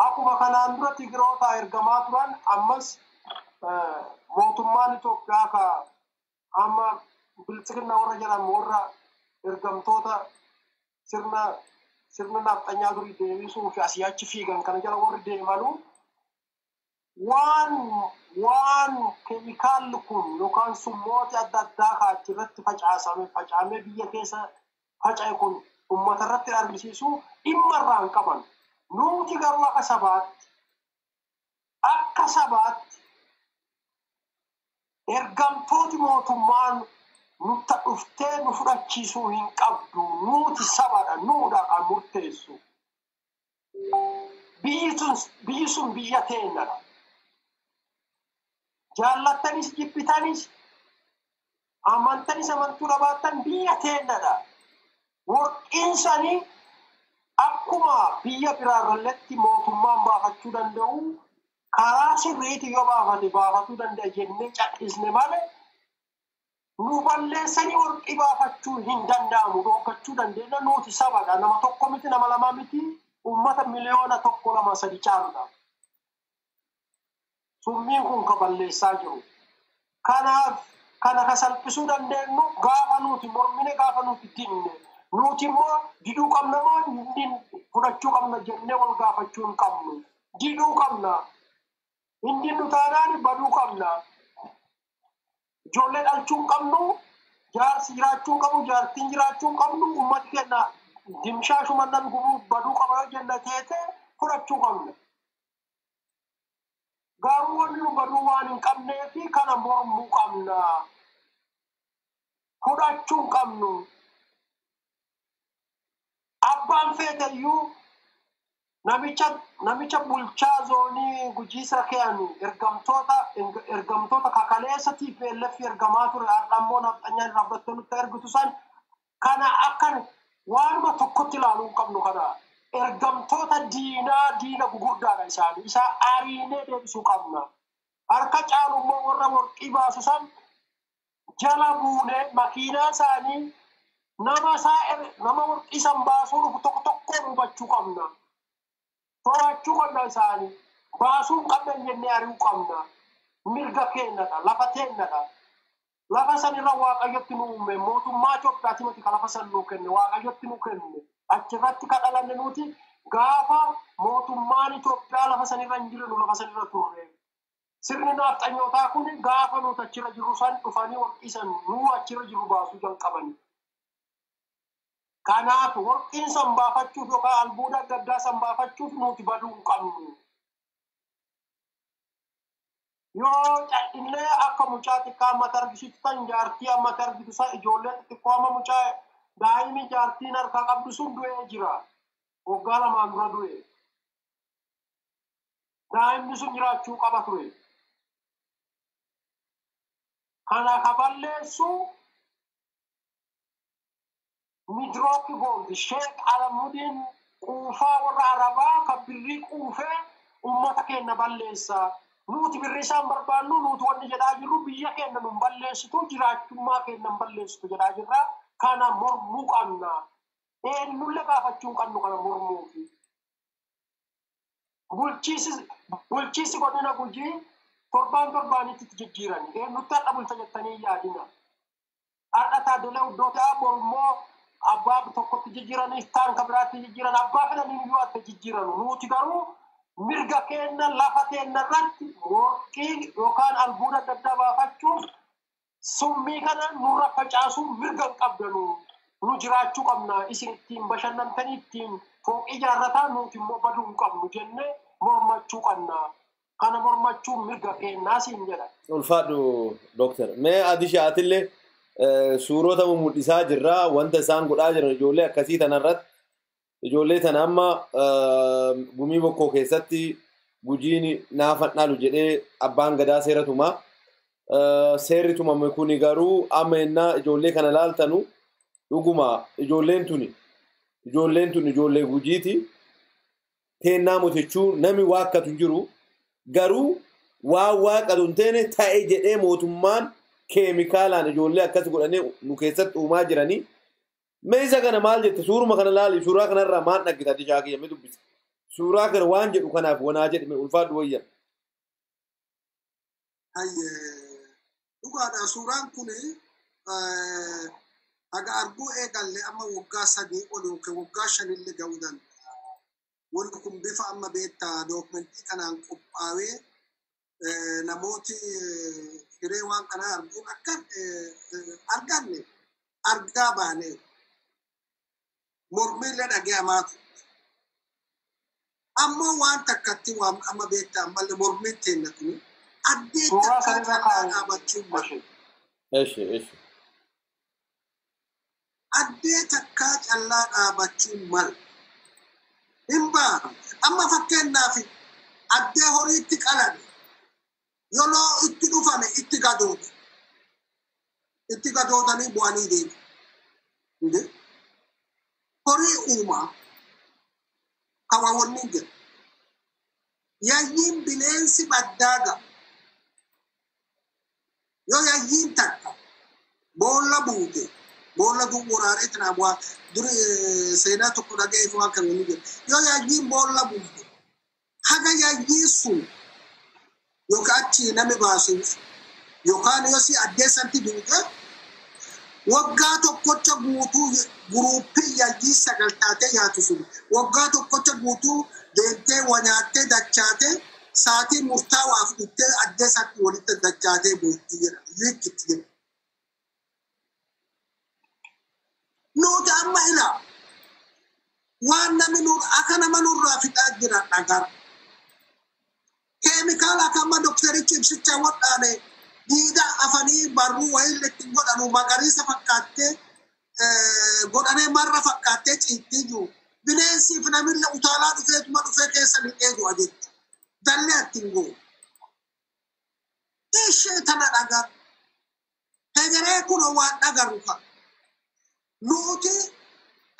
akkuma kanaan dura tigiroota ergamaa turan ammas mootummaan Itoophiyaa amma bilchina warra jedhamu warra ergamtoota sirna sirna nafxanyaa durii deebisuu fi asii achi fiigan kana jala warri deemanu waan waan keemikaalli kun yookaan summooti adda addaa ka achirratti facaasame facaamee biyya keessa faca'e kun uummata irratti argisiisu dhimma irraa hin qaban. Nuti garuu akka sabaatti akka sabaatti ergamtooti mootummaan nutti dhuftee nu fudhachiisuu hin qabdu nuti sabadha nuudha kan murteessu. Biyyi sun biyya teennadha. jaallattanis jibbitanis amantanis amantuu dhabaattan biyya teennadha. Warqiinsanii akkuma biyya biraarralletti mootummaan baafachuu danda'u karaa sirriiti yoo baafate baafatuu danda'a jennee cadhisne malee nu balleessanii warqii baafachuu hin danda'amu dhoorkachuu dandeenya nuti sabadha nama tokko miti nama lama miti uummata miliyoona tokko lama sadi caaludha. summiin kun ka balleessaa jiru. Kanaaf kana ka salphisuu dandeenyu gaafa nuti mormine gaafa nuti dinne nuti immoo diduu qabna hin fudhachuu qabna jennee wal gaafachuu hin qabnu. Diduu qabna. Inni nu taanaan baduu qabna. Ijoollee dhalchuu qabnu. Jaarsi jiraachuu qabu. Jaartiin jiraachuu qabnu. Uummati keenya dimshaashuma nan gubuu baduu yoo jenna teete fudhachuu qabna. garuu wanni nu baduu waan hin qabnee fi kana mormuu qabna. Fudhachuu qabnu. Abbaan feeteyyuu namicha namicha bulchaa zoonii gujiisa keeyyan ergamtoota kakaleessatiif beelleffi ergamaa ture har'ammoo nafxanyaan dhaabbattee nutti ergitu san kana akkan waanuma tokkotti ilaaluu hin qabnu kana. ergamtoota diinaa diina gugurdaadha isaanii isaa ariinee deebisuu qabna harka caalummoo warra warqii baasu san jala buune makiinaa isaanii nama nama warqii san baasuu dhufu tokko tokkoon hubachuu qabna to'achuu qabna isaanii baasuu hin qabnan jennee ari'uu qabna mirga keennadha lafa teennadha lafa san irra waaqayyotti nu uume mootummaa Itoophiyaati miti ka lafa san nuu kenne waaqayyotti nu kenne achirratti ka dhalanne nuti gaafa mootummaan Itoophiyaa lafa sanirra hin jirre nu lafa sanirra turre. Sirni nafxanyootaa kun gaafa nuti achirra jirru san dhufanii warqiisan nuu achirra jirru baasuu jalqabani. Kanaaf warqiin san baafachuuf yookaan albuuda adda addaa san baafachuuf nuti baduu hin qabnu. yoo cadhillee akka mucaa xiqqaa ammata argisitu kan jaartii ammata argitu san ijoollee xixiqqoo amma mucaa daa'imni jaartiin harkaa qabdu sun du'ee jira. Waggaa lamaan dura du'e daa'imni sun jiraachuu qaba ture. Kana ka midrook gold sheek alamudiin quufaa warra arabaa ka birrii quufee ummata keenya balleessa nuti birrii isaan barbaannu nuti wanni jedhaa jirru biyya keenya nun balleessitu jiraachummaa keenya hin balleessitu jedhaa jirra kana mormuu qabna eenyullee gaafachuu qabnu kana mormuufi bulchiisi godina gujii torbaan torbaanitti jijjiirani eenyutti har'a bulcha jettanii yaadina har'a taadelee iddoo mormoo abbaa tokkotti jijjiiraniif taan ka biraatti jijjiiran abbaa fedhanii iyyuu adda jijjiiranu nuti garuu mirga keenya lafa keenya irratti worqii yookaan albuuda adda addaa baafachuuf summii kana nurra facaasuun mirga hin qabdanu nu jiraachuu qabna isin ittiin bashannantanii ittiin fooqii ijaarrataa nuti immoo baduu hin qabnu jennee mormachuu qabna kana mormachuun mirga keenyaa siin jedha. ulfaadhu dooktar mee ati shaatillee suurota mul'isaa jirra. Wanta isaan godhaa jiran ijoollee akkasii tanarratti ijoollee tana amma gumii bokkoo keessatti gujiin naafan dhalu jedhee abbaan gadaa seeratuma. Seerri tumame kuni garuu amma ennaa ijoollee kana laaltanu dhuguma ijoolleen tuni. Ijoolleen tun ijoollee gujiiti. Teennaa motichuu nami waakkatu jiru. Garuu waan waaqatu hin ta'e jedhee mootummaan keemikaalaan ijoollee akkas godhanii nu keessatti uumaa jiranii mee isa kana maal jette? Suuruma kana laali suuraa kanarraa maal dhaggita? Ati shaakiyya mee dubbisa. Suuraa kana waan jedhu kanaaf wanaa jedhe mee ulfaadhu Hayye dhugaadha. Suuraan kun haga arguu eegalle amma waggaa sadii ol yookiin waggaa shanillee ga'uu danda'a. Wanti kun bifa amma beektaa? Dookumentii kanaan qophaa'ee namooti hiree waan kanaa arguun akka arganne argaa baane mormiillee dhagahamaa ture. Ammoo waan takkatti waan amma beektaa ammallee mormiin teenna kun addee takkaa dhaabachuun malu. addee takkaa callaa dhaabachuun mal. Himbaa amma fakkeenyaaf addee horiitti qalame yeroo itti dhufame itti gadoodu. Itti gadoodanii bu'anii deemu. Horii uumaa kawaawwanni jedhu. Yayyiin bineensi baddaa ga'a. Yoo yayyiin takka boolla buute boolla waraanee tanaa bu'aa duri eh, seenaa tokko dhaga'eef waan kan inni jedhu yoo yayyiin boolla buute haga yayyiin sun yookaan achi nami baasuuf yookaan yoo si addeessanti duute waggaa tokkocha guutuu guruuppii yayyii sagal taatee nyaatu sun waggaa tokkocha guutuu deemtee wanyaattee dachaatee saatii murtaawaaf dhuftee addeessatti walitti dachaatee buutti jedha yiikkitti jedha. nuti amma ila waan namni akka nama nurraa fixaa jira dhagara. Keemikaala akka amma doktarichi ibsicha wadhaane diida afanii barruu wayii itti godhanu magariisa fakkaattee eh, godhanee marra fakkaattee ciittee jiru. Bineensiif namille utaalaa dhufeetuma dhufee keessa lixee du'a jechuudha. Dallee ittiin goo. Ishee tana dhagara. Hegeree kun waan dhagaru kan. nuti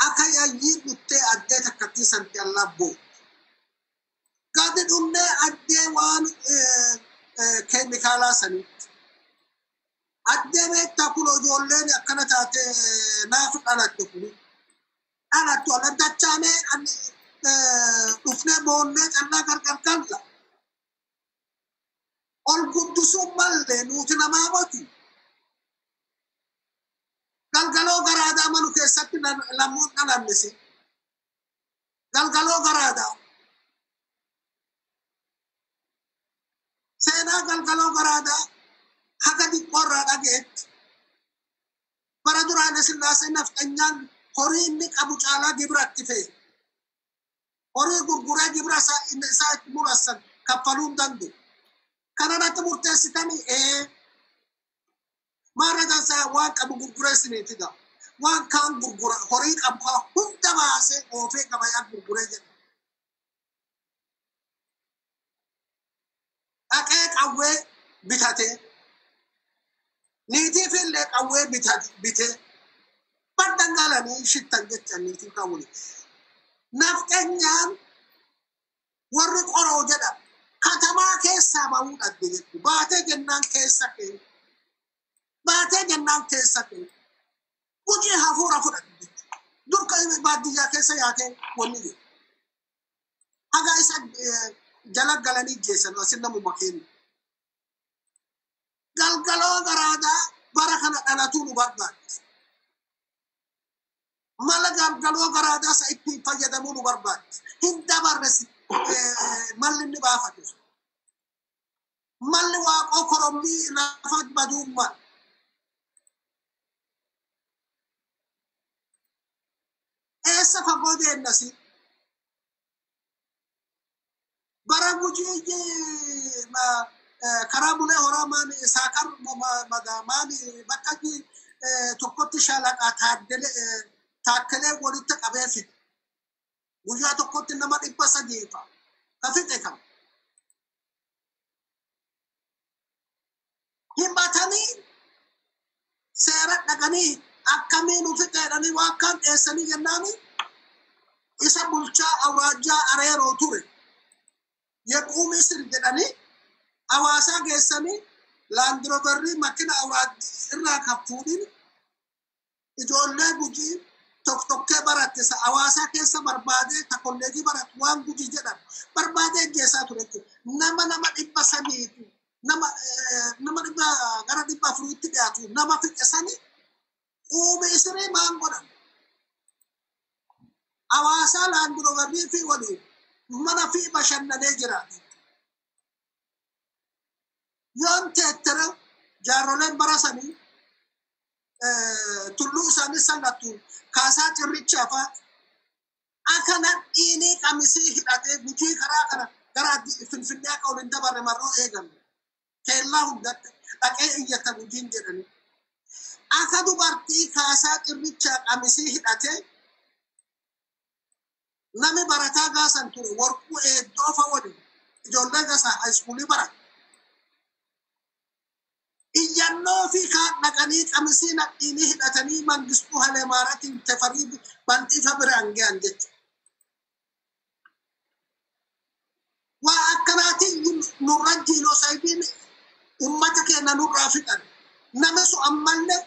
akka yayyii dhuttee addee takkattii santi allaa Gadi dhunnee addee waan eh, eh, keemikaalaa sanitti. Addee beektaa kun ijoolleen akkana taate eh, naafu dhalatte kuni. Dhalattu alla dachaanee an- eh, dhufnee boonnee callaa gargar galla. Ol guddisuun mallee nuti namaa moti. galgaloo garaadaa manu keessatti nan- lammuun dhalannisi. Galgaloo garaadaa. Seenaa galgaloo garaadaa haga xiqqoorraa dhaga'etti. Bara duraan sillaasee nafxanyaan horii inni qabu caalaa gibratti fe'e. Horii gurguree gibira isaa itti murassan kaffaluu hin danda'u. kanarratti murteessitanii ee maarra taasisaa waan qabu gurgureessiniiti dha waan kaan gurgura horii qabu kaa hunda baasee oofee gabayaa gurguree jedha dhaqee qawwee bitatee niitiif illee qawwee bitee badda galanii shittan jecha niitii qawwee nafxanyaan warri qoroo jedha katamaa keessaa bahuu dhabde jettu baatee jennaan keessa kee baatee jennaan keessa kee hojii hafuura fudhatu durka baadiyyaa keessa yaatee wanni jedhu haga isa jala galanii geessan asin namuma kennu galgaloo garaadaa bara kana dhalatuu nu barbaachisa mala galgaloo garaadaa isa ittiin fayyadamuu nu barbaachisa hin dabarres malli inni baafatu malli waaqoo korommii lafa baduummaa eessa fagoo deennasi bara gujii karaa bulee horaa maani saakar maani bakka tokkotti shaalaqaa taakkelee walitti qabee fide guyyaa tokkotti nama dhibba sadii fa ka fixe kam himatanii seera dhaqanii akkamiin ufixe jedhanii waan kaan dheessanii jennaani isa bulchaa awraajaa areeroo ture yequu misir jedhanii hawaasaa geessanii laandirobarrii makina awraajii irraa kafuudhin ijoollee gujii tokkokkee baratte hawaasaa keessa barbaadee ta kolleejii baratu waan gujii jedhan barbaadee geessaa ture nama nama dhibba sadiitu nama nama dhibba gara dhibba afuriitti dhiyaatu nama fixe sanii uume isirii maan godhan hawaasaa laandirobarrii fi waliin منا في بشر نديجرا يوم تتر جارولين براساني آه، تلوسا نسالاتو كاسا تريتشا فا أكنا إني كمسي هلاتي بطي خرا خرا في فين فين يا كولين دبر مرو إيجان كلا هم دك أكيد يكتبوا جين جرني. أكنا دوبارتي كمسي هلاتي نامي باراتا غاسان تور وركو اي آه، دوفا ودي جون دا غاسا هاي سكول بارا اي جانو في كا نغاني قمسينا اني هداتني من غسطو هله ماراتين تفريب بانتي فبر انغي انجت وا اكناتي نورنتي لو سايبين امتا كينا نورافقان نامسو امالنه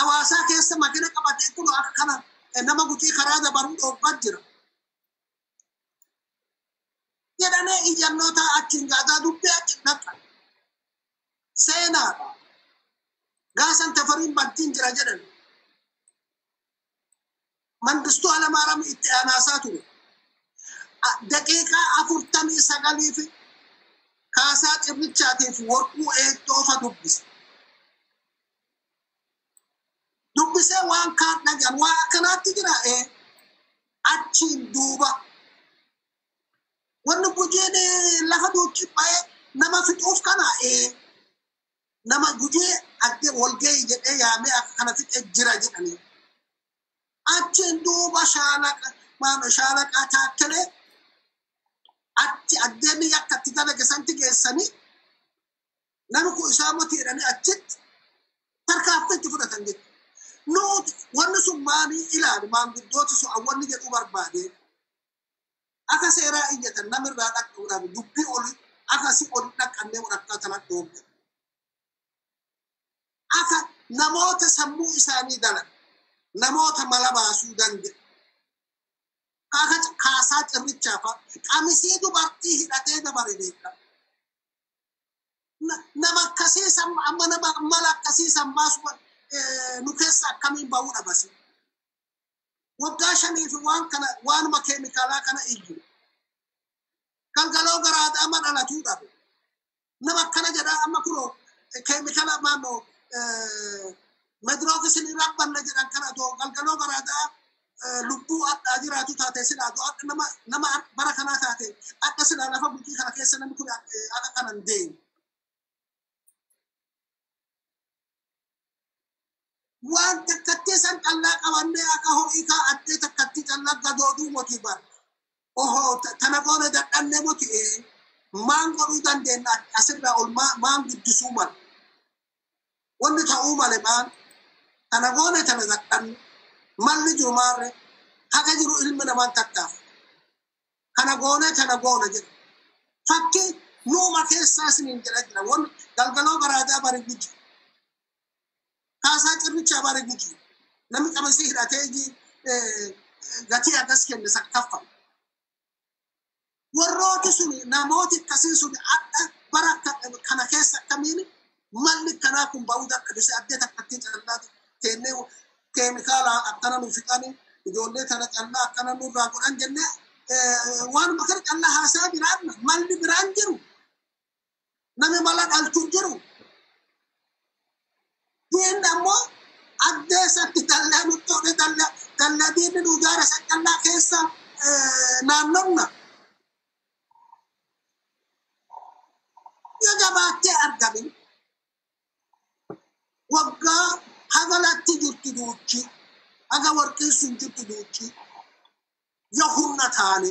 اواسا كيس ماكينا قباتي كلو اكنا nama gujii karaa dabaruu dhoobbat jira. Jedhanee iyyannoo achiin gaadaa dubbii achi naqan. seenaadha. Gaasan tafariin bantiin jira jedhan. Mangistuu Halamaaram itti aanaasaa ture. Daqiiqaa afurtamii sagalii fi kaasaa cirrichaatiif warquu eettoofa dubbise. Dubbisee waan kaan dhagan waa akkanaatti jira ee achiin duuba. Wanni gujiin lafa duuchi ba'ee nama fixuuf kana ee nama gujee adde walgahii jedhee yaamee akka kana fixe jira jedhanii. Achiin duuba shaalaqa maano shaalaqaa taakkelee achi addeenni akka itti dalage santi geessanii nami kun isaa moti jedhanii achitti tarkaanfii itti fudhatan jechuudha. Nuti wanni sun maalii ilaali maanguddooti sun awwanni jedhu barbaade akka seeraa iyyatan namirraa dhaqqabuudhaaf dubbii oli akkasii oli dhaqqannee akka kanatti dhoobdan. akka namoota sammuu isaanii dalan namoota mala baasuu danda'e. Akka kaasaa cirrichaa qamisii dubartii hidhatee dabare beeka. Nama akkasii amma nama mala akkasii san baasu nu keessa akkamiin bahuu dhabasi. Waggaa shanii fi waan kana waanuma keemikaalaa kana iyyu. Galgaloo garaadhaa amma dhalatuu dhabe. Nama akkana jedhaa amma kunoo keemikaala maannoo medroofi isin rabbanna jedhan kana too galgaloo baraadaa lubbuu addaa jiraatu taate akka nama bara kanaa taate akka silaa lafa bultii kana keessa namni kun akka kanan deemu. Waan takkattii san callaa qabannee akka horii kaa addee takkattii callaa gadooduu motii bar. Ohoo tana goone dadhannee moti maan godhuu dandeenya asirraa ol maan guddisuu mala. Wanni ta'uu male maan tana goone tana dadhanne. malli jiru maarre haga jiru ilmi namaan tattaaf kana goone tana goone jedha fakkii nuuma keessaa isiniin jedha jira galgaloo baraadaa bari ni jiru kaasaa cirrichaa bari ni jiru namni qabasii hidhatee gatii akkas kenne sakkaffama warrooti suni namooti akkasii suni akka bara kana keessa akkamiin malli kanaa kun ba'uu dadhabise addee takkattii callaatu teennee keemikaala akkana nu fixani ijoollee tana callaa akkana nurraa godhan jenne waan bakar callaa haasaa biraan malli biraan jiru nami mala dhalchuu jiru diin ammoo addeessatti dallee nuttoone dallee diinni nu jaara san callaa keessa naannonna yoo gabaattee argamin. Waggaa hagalatti jirtu duuchi haga warqiin sun jirtu duuchi yo humna taane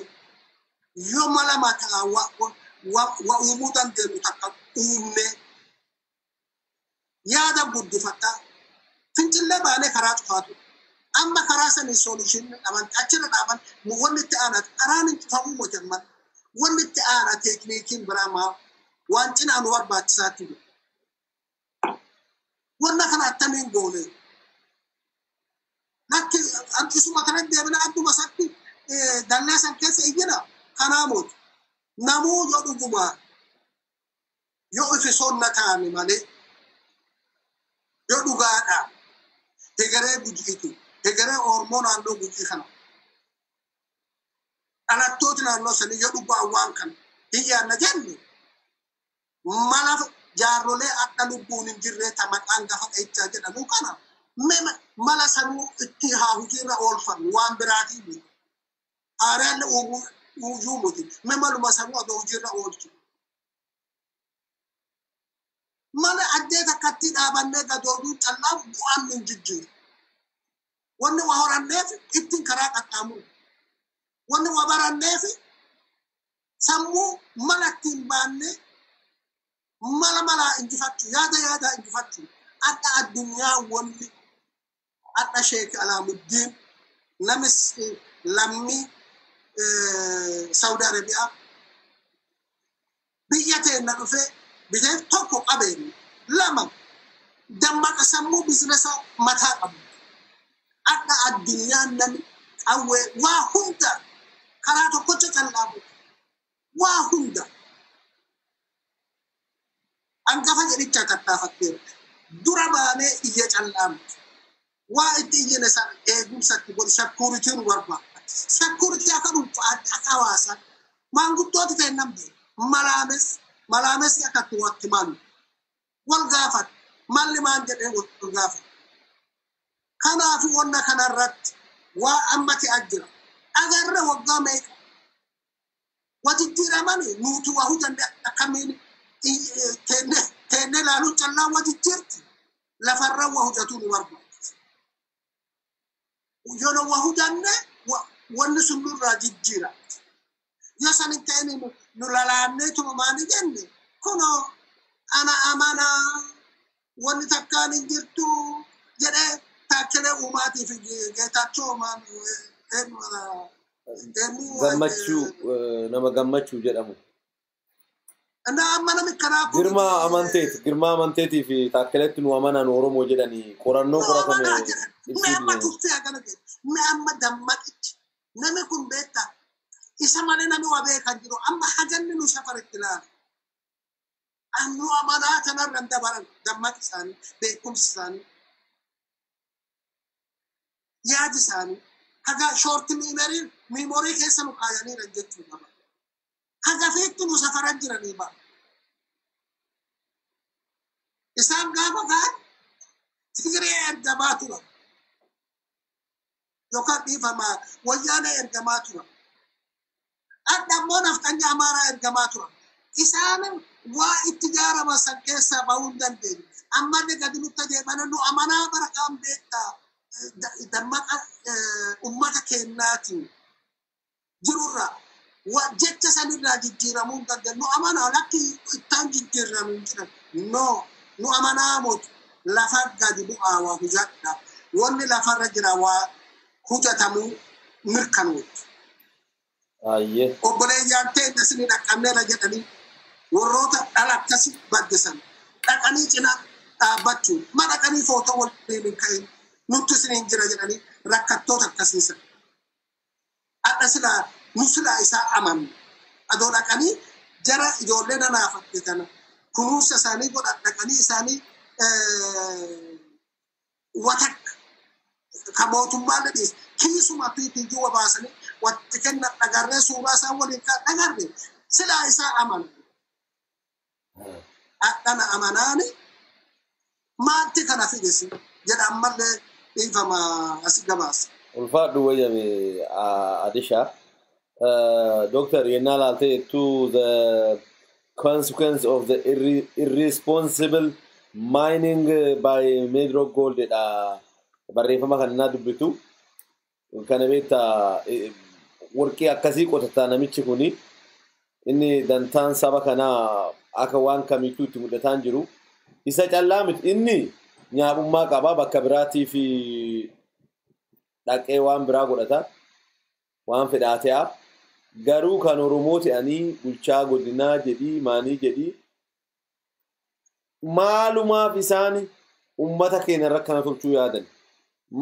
yaada guddifatta fincillee baanee karaa cufaatu amma karaa sanii soolishin dhaban achirra dhaaban wanni itti aana karaan hin cufamuu motemman wanni itti aana teekniikiin biraamaa waan cinaa nu barbaachisaatti jiru wanna kana attamiin goone lakki hanqisuma kana deemina adduma isatti dallee san keessa iyyina kanaa mootu namuu yoo dhuguma yoo ifi sonna taane malee yoo dhugaadha hegeree gujiitu hegeree ormoo naannoo gujii kana dhalattooti naannoo sanii yoo dhugaa waan kana hiyyaanna jenne mala jaarrolee akka lubbuun hin jirree ta maqaan gafa dhahichaa jedhamu kana mala sanuu itti haa hojiirra oolfannu waan biraatii miti. Aaraallee uumuu miti. Me maluma sanuu adoo hojiirra oolchu. Mala addee takkatti dhaabannee gadooduu callaa bu'aan nu hin jijjiiru. Wanni waa horanneef ittiin karaa qaxxaamuru. Wanni waa baranneef sammuu mala ittiin baannee mala malaa injifachuu yaada yaada injifachuu adda addunyaa wanni adda sheek alaamuddin namis lammii saudi arabiyaa biyya teenna dhufee bitee tokko qabeenya lama. Dammaqa sammuu bizinesa mataa qabu adda addunyaan nami qawwee waa hunda karaa tokkocha callaabu waa hunda hangafa jedhicha tattaafatteera. Dura baanee iyya callaamti. Waa itti iyyine san eegumsatti godhu sakkuuritii nu barbaada. Sakkuuritii akka dhuunfaatti akka hawaasaa maanguddooti ta'e namni malaames malaames akka itti watti malu. Wal gaafatu malli maan jedhee wal gaafatu. Kanaaf wanna kanarratti waa ammati ajjira. Agarre waggaa meeqa? Wajijjiiramani nuti waa hujanne akkamiin teenne laaluun callaa wajji jirti lafarra waa hujatu nu barbaachisa. Yoo waa hin ta'in nu lalaannee tuma maali jenne kunoo ana amana wanni takkaan hin jirtu jedhee taakkilee uumaatiif geetachoo maan gammachuu nama gammachuu jedhamu. Anda amma nami kanaa kun Girma amanteeti. Girma amanteetii fi taakkeletti nu amanan Oromoo jedhanii qorannoo qoratame Me amma ibsitu. tuffee akkana jedhe. Me amma dammaqichi. Nami kun beektaa. إسمع لنا نوا بيك أجرو أما حجن منو شفر التلال أم نوا مدى تنر رندبر دمك سان بيكم سان ياد سان هذا شورت ميموري ميموري كيسا مقاياني رجت مبا هذا فيت نو شفر أجرا نيبا إسام قابا قاد تجري أرجباتنا يوكا بيفا ما ويانا أرجباتنا Adda ammoo nafxanya amaaraa ergamaa tura. Isaan waa itti jaarama san keessaa bahuu hin dandeenye. Ammallee gadi nutti adeeman nu amanaa bara kaan beektaa dammaqa ummata keenyaatiin jirurra jecha sanirraa jijjiiramuu hin dandeenye. Nu amanaa lakki ittaan jijjiiramu hin jiran. No nu amanaa mootu lafa gadi bu'aa waa hujadha. Wanni lafarra jira waa hujatamuu mirkanuuti. Ayyee. obboleeyyaan ta'e isin dhaqqabneera jedhanii warroota dhala akkasi baddisan dhaqanii cina dhaabbachuun ma dhaqanii footoo waliin hin ka'in nutti isin hin jira jedhanii rakkattoota akkasiisan. Adda silaa nu silaa isaa amannu adoo dhaqanii jara ijoollee nanaafatte kana kunuunsa isaanii godhan dhaqanii isaanii watakka ka mootummaan dhiyeesse kiisuma piipiijii wabaasanii watti kenna dhagarree suuraa isaa waliin kan dhagarre silaa isaa amanu. Dhaqana amanaani maalti kana fidesi jedha ammallee dhiifama asi gabaasa. ulfaadhu wayyame adisha doctor yennaa laalte to the consequence of the irre- irresponsible mining by medro gold dha barreeffama kan innaa dubbitu kana beekta warqii akkasii qotataa namichi kuni inni dantaan saba kanaa akka waan kamiituu itti mul'ataan jiru. Isa callaa miti. Inni nyaabummaa qaba bakka biraatii fi dhaqee waan biraa godhata waan fedhaate'a garuu kan oromoo ta'anii bulchaa godinaa jedhii maanii jedhii maalumaaf isaan ummata keenya irra kana tolchuu yaadan.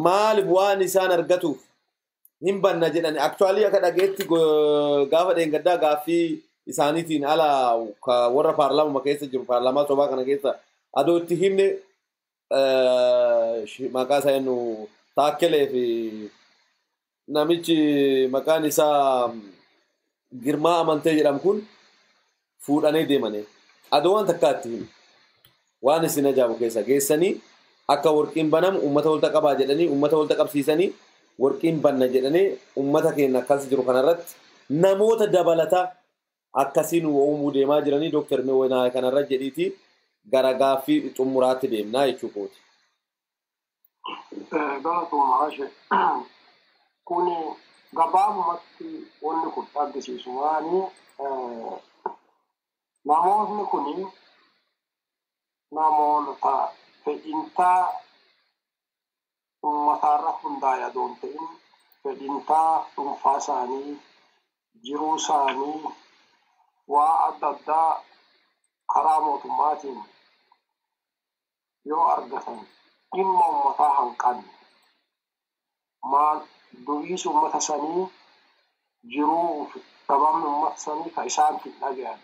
Maaliif waan isaan argatuuf hin banna jedhan aktuaalii akka dhageetti gaafa dheengaddaa gaaffii isaaniitiin ala warra paarlaama keessa jiru paarlaamaa sobaa kana keessa adoo itti himne eh, maqaa isaa jennu taakkelee fi namichi maqaan isaa girmaa amantee jedhamu kun fuudhanii deemanii adoo waan takkaa itti himu waan isin ajaa'ibu keessa geessanii akka warqiin banamu ummata walta qabaa jedhanii ummata walta qabsiisanii warqiin banna jedhanii ummata keenya akkas jiru kanarratti namoota dabalataa akkasiin uumuu deemaa jiranii dooktar Meewwanaa kanarra jedhiiti gara gaaffii xumuraatti deemnaa jechuu kooti. Galatooma ashe kuni gabaabumatti wanni kun argisiisu waani namoonni kuni namoota fedhintaa ummataarra hundaa'e adoon ta'in fedhintaa dhuunfaa isaanii jiruu isaanii waa adda addaa karaa mootummaatiin yoo argatan dhimma ummataa hanqanne maal du'iis ummata sanii jiruu dhabamni ummata sanii ka isaanitti hin dhagayan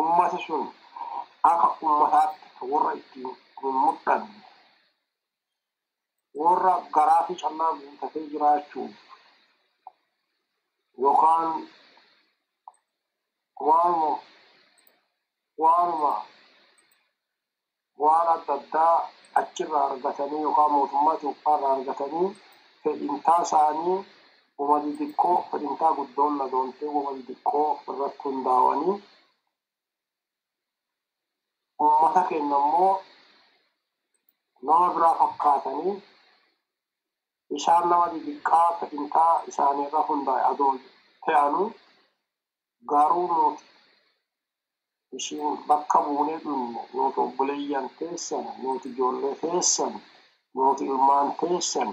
ummati sun akka ummataatti warra ittiin hin mudhanne warra garaa fi callaa guutatee jiraachuuf yookaan waanuma waanuma waan adda addaa achirraa argatanii yookaan mootummaa Itoophiyaarraa argatanii fedhintaa isaanii uma xixiqqoo fedhintaa guddoon ladoomtee uma xixiqqoo irratti hundaa'anii uummata keenya immoo nama biraa fakkaatanii isaan nama xixiqqaa fedhintaa isaaniirra hundaa'e adoo ta'anu garuu nuti ishiin bakka buunee dhunne nuti obboleeyyan teessan nuti ijoollee teessan nuti ilmaan teessan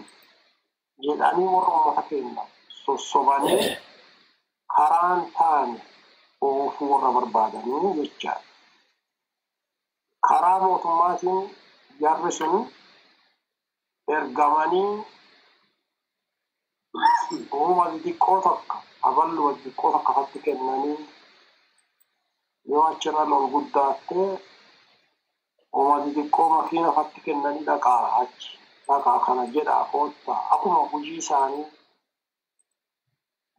jedhanii warra uummata keenya sossobanii karaan taane oofuu warra barbaadanii jechaadha. Karaa mootummaatiin jarri sun ergamanii uuma xixiqqoo tokko aballu xixiqqoo tokko fatti kennanii yoo achirra lol guddaattee uuma xixiqqoo makiina fatti kennanii dhaqaa achi dhaqaa kana jedhaa koottaa akkuma hojii isaanii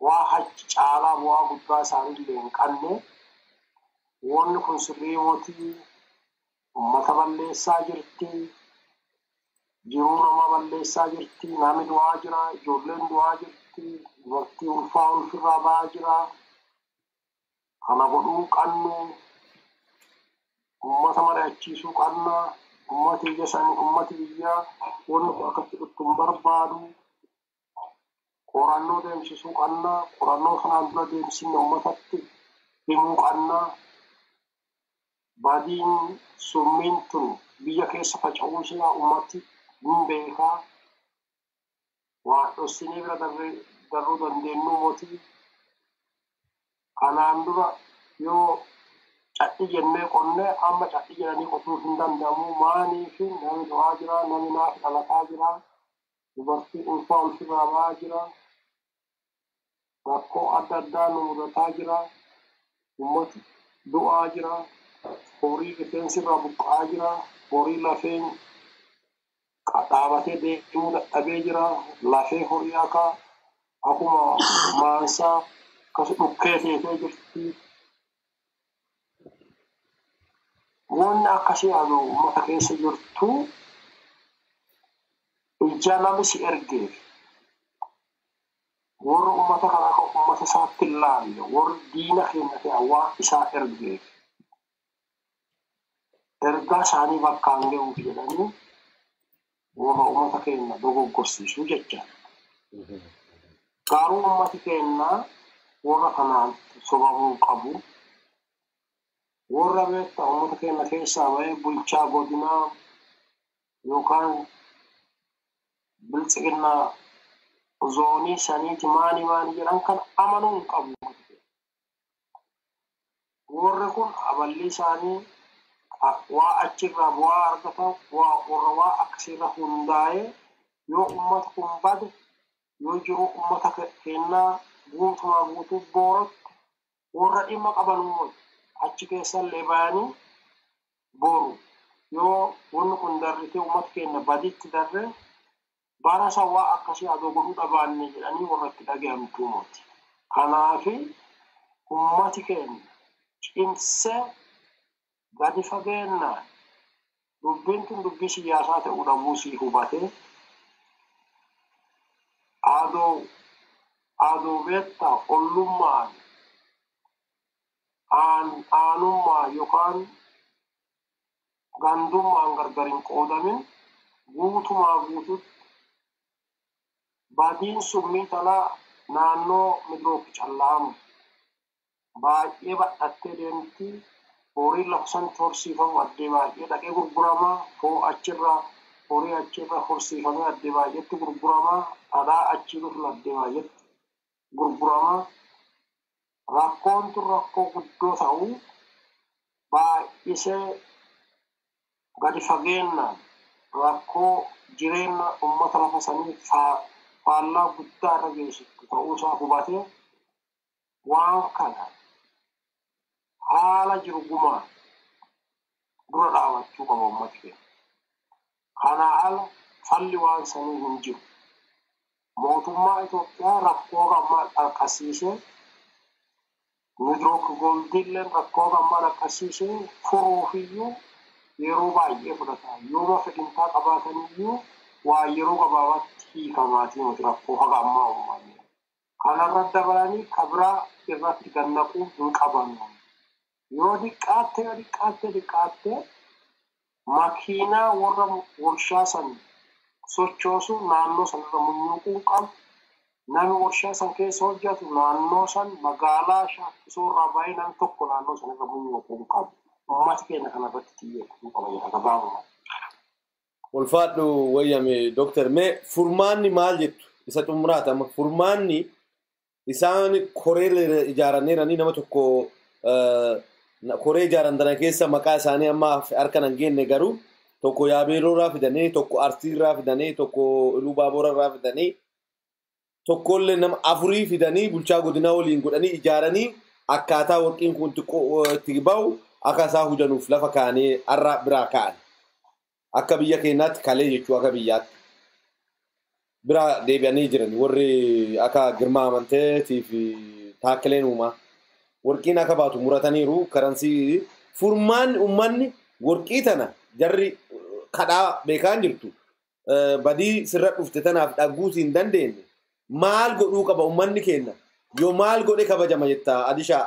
waa achi caalaa bu'aa guddaa isaaniillee hin qabne wanni kun sirrii mootii ummata balleessaa jirti jiruu nama balleessaa jirti namni du'aa jira ijoolleen du'aa jirti dubartii ulfaa ulfirraa ba'aa jira kana godhuu qannu ummata mari'achiisuu qanna ummati biyya sanii ummati biyyaa wanni kun akkatti dhuftu hin barbaadu qorannoo deemsisuu qanna qorannoo kanaan dura deemsisne ummatatti himuu qanna badiin summiin tun biyya keessa faca'uu isaa ummatti waan dhossinee bira darruu dandeenyu mootii kanaan dura yoo cadhi jennee qonne amma cadhi jedhanii qotuu hin danda'amu maaniif namni du'aa jira namni naaf dhalataa jira dubartii ulfaa ulfirraa ba'aa jira rakkoo adda addaa nu mudataa jira ummati du'aa jira horii rifeensirraa buqqa'aa jira horii lafeen dhaabatee deemuu dadhabee jira lafee horii akka akkuma maansaa akkas dhukkee teetee jirti wanni akkasii adu ummata keessa jirtu ija namni si ergeef warra ummata kana akka ummata isaatti ilaalle warri diina keenya ta'e waan isaa ergeef ergaa isaanii bakkaan ga'uuf jedhanii warra ummata keenya dogoggorsiisuu jecha. Garuu ummati keenya warra kanaan sobamuu qabu. Warra beektaa ummata keenya keessaa bahee bulchaa godinaa yookaan biltsiginnaa zoonii saniiti maani maani jedhan kan amanuu hin qabu. Warri kun aballi isaanii waa achirraa bu'aa argatan waa warra waa akkasiirra hundaa'ee yoo ummata kun bade yoo jiru ummata keenyaa guutumaa guutuu booratti warra dhimma qabanuu achi keessallee bayanii boru yoo wanni kun darritee ummata keenya baditti darre bara san waa akkasii adoo godhuu dhabaanne jedhanii warra itti dhaga'amtuu moti. Kanaafi ummati keenya cimsee gadi fageennaan dubbiin tun dubbii siyaasaa ta'uu dhabuu sii hubatee adoo adoo beektaa ollummaan aanummaa yookaan gandummaan gargar hin qoodamin guutumaa guututti badiin summii talaa naannoo midrooki callaamu baay'ee badhattee deemti horii sanatti horsiifamu addee baay'ee dhaqee gurguramaa foo achirraa horii achirra horsiifamee addee baay'eetti gurguramaa dhadhaa achi dhufu addee baay'eetti gurguramaa rakkoon tun rakkoo guddoo ta'uu baay'isee gadi fageennaan rakkoo jireenya uummata lafa sanii faallaa guddaa irra geessistu ta'uusaa hubatee waan kana haala jiru gumaa dura dhaabachuu qaba uummati keenya. Kanaa ala falli waan sanii hin jiru. Mootummaa Itoophiyaa rakkoo gammaa dhaqqasiisee midrook gooldiilleen rakkoo gammaa dhaqqasiisee furuufiyyuu yeroo baay'ee fudhata. Yoo fedhintaa qabaataniyyuu waa yeroo gabaabaatti hiikamaatii nuti rakkoo haga ammaa uumanne. Kanarra dabalanii kabira irratti gannaquu hin qabannu. Yoo diqqaatte yoo diqqaatte diqqaatte makiinaa warra warshaa san sochoosu naannoo sanarra munyuuquu qabu. Nami warshaa san keessa hojjetu naannoo san magaalaa shaakkisoo irraa baay'inaan tokko naannoo sanarra munyuuquu qabu. Uummati keenya kanarratti xiyyeeffachuu qaba jedha gabaabuma. Ulfaadhu wayyame Dooktar Mee furmaanni maal jettu isa xumuraata amma furmaanni isaan koree ijaaraniiranii nama tokko koree ijaaran tana keessa maqaa isaanii amma harka nan geenne garuu tokko yaabeeroorraa fidanii tokko arsiirraa fidanii tokko iluu baaboorarraa fidanii tokkollee nama afurii fidanii bulchaa godinaa waliin godhanii ijaaranii akkaataa warqiin kun itti ba'u akka isaa hujanuuf lafa kaanii har'a biraa ka'an. Akka biyya keenyaatti kalee jechuu akka biyyaatti. Biraa deebi'anii jiran warri akka girmaa amanteetii fi taakkileen uumaa. Warqiin akka baatu murataniiru. Karansii furmaan uummanni warqii tana jarri kadhaa beekaan jirtu. Badii sirra dhufte tanaaf dhagguu hin dandeenye maal godhuu qaba ummanni keenya yoo maal godhe kabajama jetta? Adishaa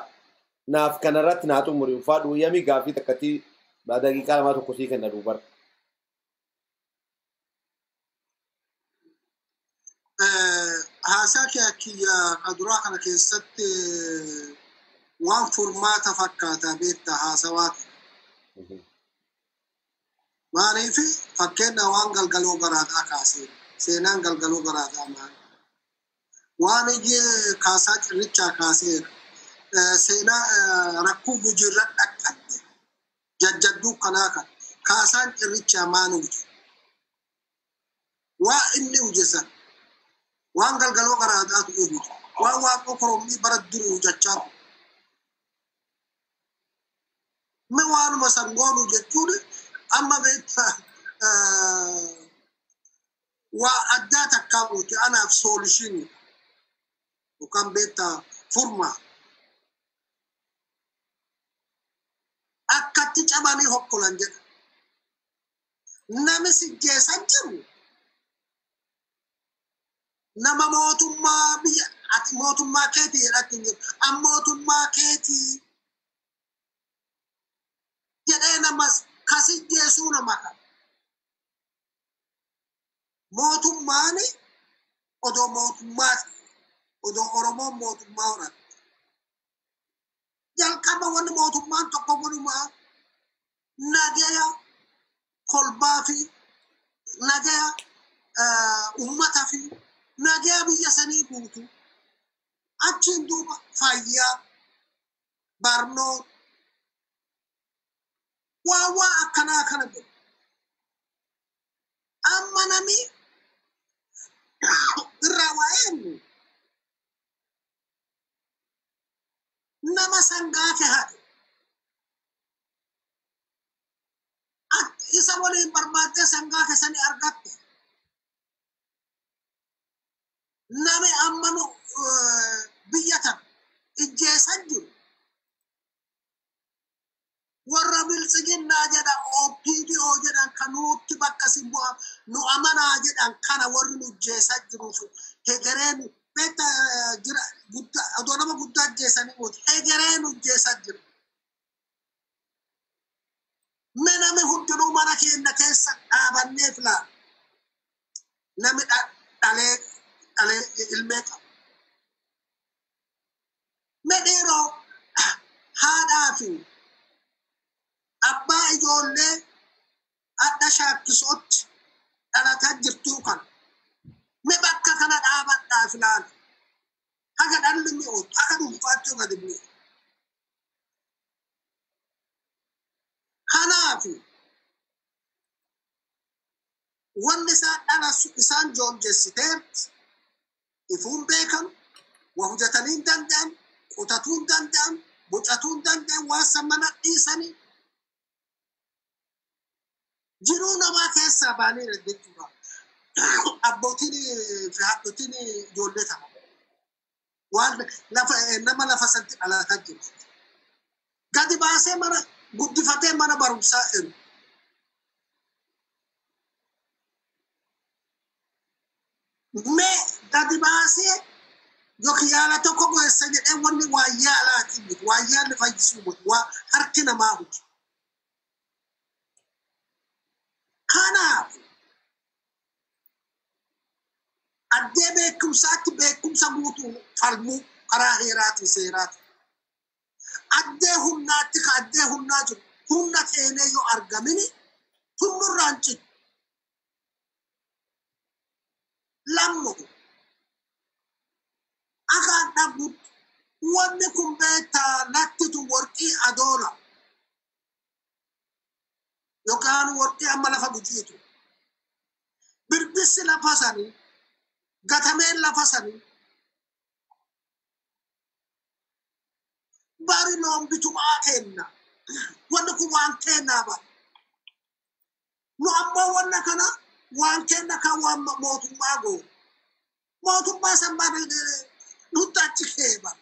naaf kanarratti naa xumuri ulfaadhu yamii gaaffii takkatti daqiiqaa lamaa tokko sii kenna duubar. haasaa kee kiyya kaduraa kana keessatti waan furmaata fakkaata beekta haasawaati. Maaliif fakkeenya waan galgaloo garaadhaa kaasee seenaan galgaloo garaadhaa maali? Waan iji kaasaa cirrichaa kaaseera. Seenaa rakkoo gujiirra dhaqqatte jajjadduu kanaa kan kaasaan cirrichaa maan huje? Waa inni huje san waan galgaloo garaadhaatu huje. Waan waaqa korommii bara durii hujachaa ture. Me waanuma sangoonu jechuun amma beekta waa addaa takkaa buute anaaf soolishin yookaan beekta furmaa akkatti cabanii hokkolan jedha nami sijjeessan jiru nama mootummaa biyya ati mootummaa keetii jedhatti hin jiru an mootummaa keetii jedhee namas kasijjeesuu nama kan mootummaan odoo mootummaa odoo oromoon mootummaa horan jalqaba wanni mootummaan tokko godhumaa nagaya kolbaa fi nagaya ummata fi nagaya biyya sanii guutu achiin duuba fayyaa barnoota waa waa akkanaa kana godhu amma nami irraa waa eenyu nama sangaa ke haadhe isa waliin barbaaddee sangaa keessani argatte nami amma biltsiginnaa jedha OPDO jedhan kan nutti bakka si bu'a nu amanaa jedhan kana warri nu ijjeessaa jiruuf hegereen beekta jira guddaa odoo nama guddaa ijjeessanii muti hegeree nu ijjeessaa jiru. Me nami hundinuu mana keenya keessa dhaabanneef laa nami dhalee dhalee ilmee qaba. Me dhiiroo haadhaa fi abbaa ijoollee adda shaakkisootti dhalataa jirtuu kan mi bakka kana dhaabadhaaf ilaala haga dhalli mi'ootu haga dhuunfaachuu gadi bu'e. Kanaaf wanni isaan dhala isaan joonjessiteert ifuun beekan waa hojjetanii hin danda'an qotatuu hin danda'an bocatuu hin danda'an waan san mana dhiisanii jiruu namaa keessaa baaniira jechuudha. Abbootiin fi haadhotiin ijoollee ta'a. Waan nama lafa sanatti dhalataa jiru. Gadi baasee mana guddifatee mana barumsaa jiru. Mee gadi baasee yookiin yaala tokko goessa jedhee wanni waa yaalaati miti waa yaalli fayyisuu miti waa harki namaa hundi. Kanaaf addee beekumsaatti beekumsa guutuu falmuu karaa heeraati seeraati. Addee humnaatti ka addee humnaa jiru humna yoo argamini tunnurraan citu. Lammu akka dhabutti wanni kun beektaa lattitu warqii. Yookaan warqii amma lafa gujiitu. Birbissi lafa sanii, gatameen lafa sanii, bari noon bitumaa kenna. Wanni kun waan kennaa bara. Nu ammoo wanna kana waan kenna kan waan mootummaa goonu. Mootummaa san bara nutti achi kee bara.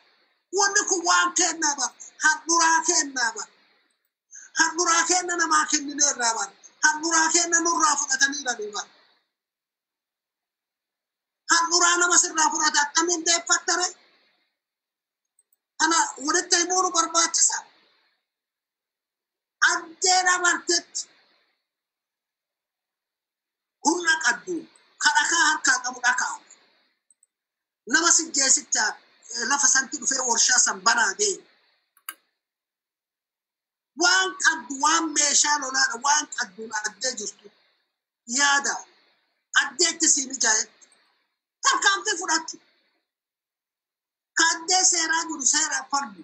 Wanni kun waan kennaa bara. Handhuraa kennaa bara. Handhuraa kenna namaa kennineerraa bara handhuraa kenna nurraa fudhatanii dhanii bara handhuraa nama sirraa fudhate akkamiin deeffattare kana walitti himuu nu barbaachisa addee dabartetti humna qaddu ka dhakaa harkaa qabu dhakaa nama sijjeesicha lafa santi dhufee warshaa san banaa deemu waan qaddu waan meeshaa lolaadha waan qadduun addee jirtu yaada addeetti siin ijaayetti tarkaanfii fudhattu ka addee seeraa jiru seeraa fardu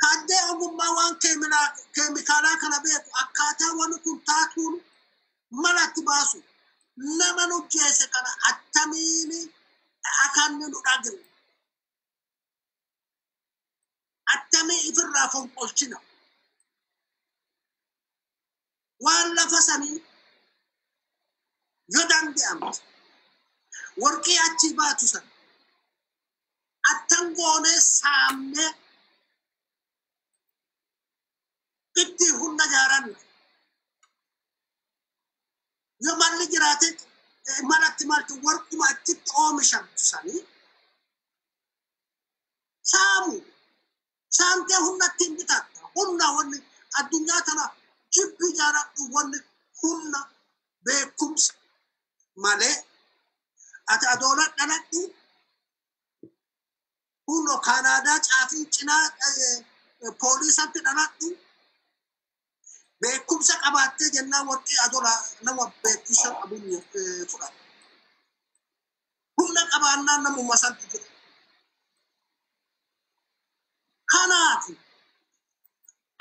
ka addee ogummaa waan keemikaalaa kana beeku akkaataa wani kun taatuun malatti baasu nama nu jeese kana attamiini akanni nu dhagiru attamii ifirraa fonqolchina waan lafa sanii yoo dande'amte warqii achii baatu san attan goonee saamnee itti humna jaaranna yoo malli jiraate malatti malti warquma achitti oomishamtu sanii saamu saamtee humna ittiin bitatta humna wanni addunyaa tana jibbi jaaradhu wanni humna beekumsa malee ati adoola dhaladhu huno kaanaadaa caafii cinaa poolisatti dhaladhu beekumsa qabaattee jennaan warqii adola nama beekumsa qabuun fudhata. Humna qabaannaan namummaa santi jira. كناتي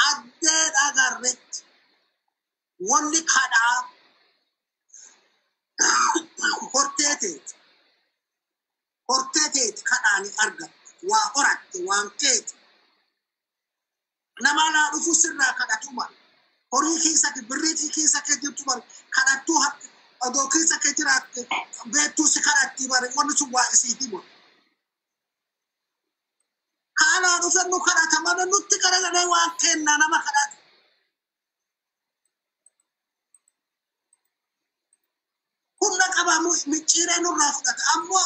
أدد أغرد واني قدعا قرتيتيت قرتيتيت قدعني أرغب وأرد وانكيت نما لا رفو سرنا قدعتو مال قرية كيسا كبريتي كيسا كجبتو مال قدعتو حق أدو كيسا كجرات بيتو سكرات تيبار واني سواء سيدي مال Haala dhufe nu kadhata mana nutti garagalee waan kenna nama kadhata. Humna qabaa micciiree nurraa fudhata ammoo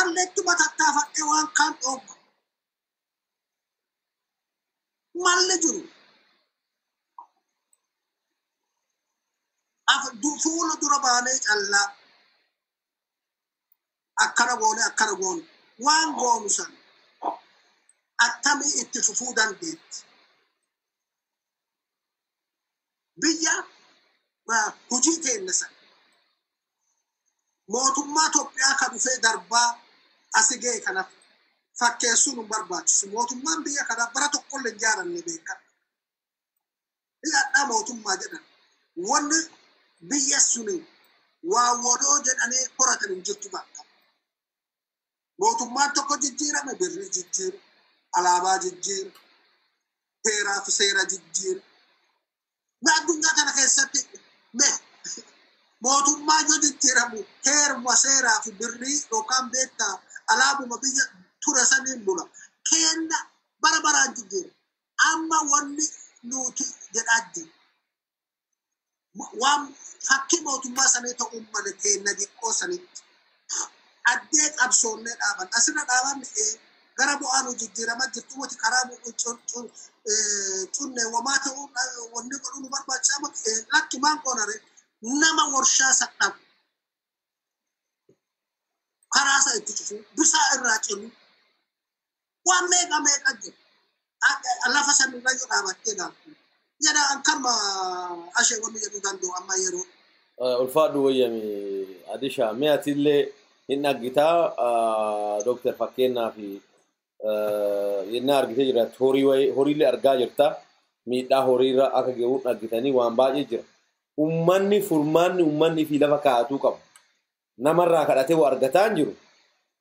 alleettuma tattaafadhee waan kaan dhoobba. Malli jiru. fuula dura baanee callaa akkana goone akkana goone waan goonu san attamii itti fufuu dandeetti. Biyya hujii keenya san mootummaa Itoophiyaa kan dhufee darbaa asi ga'e kanaaf fakkeessuu nu barbaachisu. Mootummaan biyya kanaa bara tokkollee ijaaranne beekan. Hidhadhaa mootummaa jedhan. Wanni biyya suni waa wodoo jedhanii horatan hin jirtu bakka. Mootummaan tokko jijjiirame birrii jijjiiru, alaabaa jijjiiru, seeraa fi seera jijjiiru. Mee addunyaa kana keessatti mee mootummaa yoo jijjiiramu heeruma seeraa fi birrii yookaan beektaa alaabuma biyya ture saniin bula. Kenna bara baraan jijjiira. Amma wanni nuti jedhaa jiru. waan fakkii mootummaa sanii ta'uun malee kenna xiqqoo sanitti addee qabsoonnee dhaaban asirra dhaaban gara bu'aan jijjiirama jirtu wati karaa cunneewwamaa ta'uu wanni godhuu nu barbaachisaa lakki maan qoonare nama warshaa sadhabu karaa isa itti cufu bisaa irraa cilu waan meeqa meeqa jiru lafa sanirra yoo dhaabattee gaaftu jedha akkanuma ashee wanni jedhuu danda'u amma yeroo. ulfaadhu wayyami adisha mee atillee hin argitaa dooktar fakkeenyaa fi yennaa argitee jirta horiillee argaa jirta miidhaa horiirra akka ga'uun argitanii waan baay'ee jira. Ummanni furmaanni ummanni fi lafa kaa'atuu qabu. Namarraa kadhatee waa argataa hin jiru.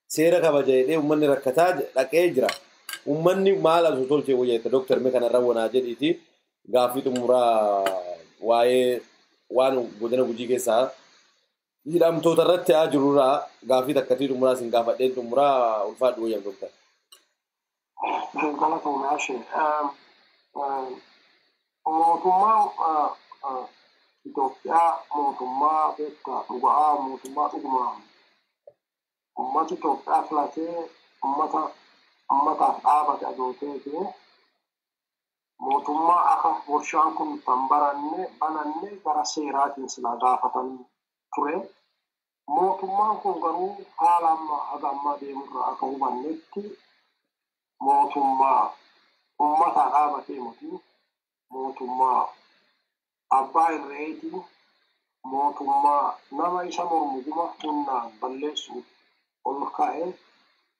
Seera kabaja jedhee ummanni rakkataa dhaqee jira. Ummanni maal asuu tolchee wayyaita dooktar mee kanarra wanaa jedhiiti gaaffii xumuraa waa'ee waan godina gujii keessaa hidhamtoota irratti haa jirurraa gaaffii takkatii xumuraa isin gaafadheen xumuraa ulfaadhu wayyan dooktar. Galatoomii ashee mootummaan Itoophiyaa mootummaa beektaa dhuga'aa mootummaa dhugumaa ummati Itoophiyaa filatee ummata ummataaf dhaabate adootee fi mootummaa akka warshaan kun kan baranne bananne gara seeraatiin silaa gaafatanii ture. Mootummaan kun garuu haala amma haga ammaa deemurraa akka hubannetti mootummaa ummataa dhaabatee miti mootummaa abbaa irreetii mootummaa nama isa mormuguma humnaan balleessuuf ol ka'e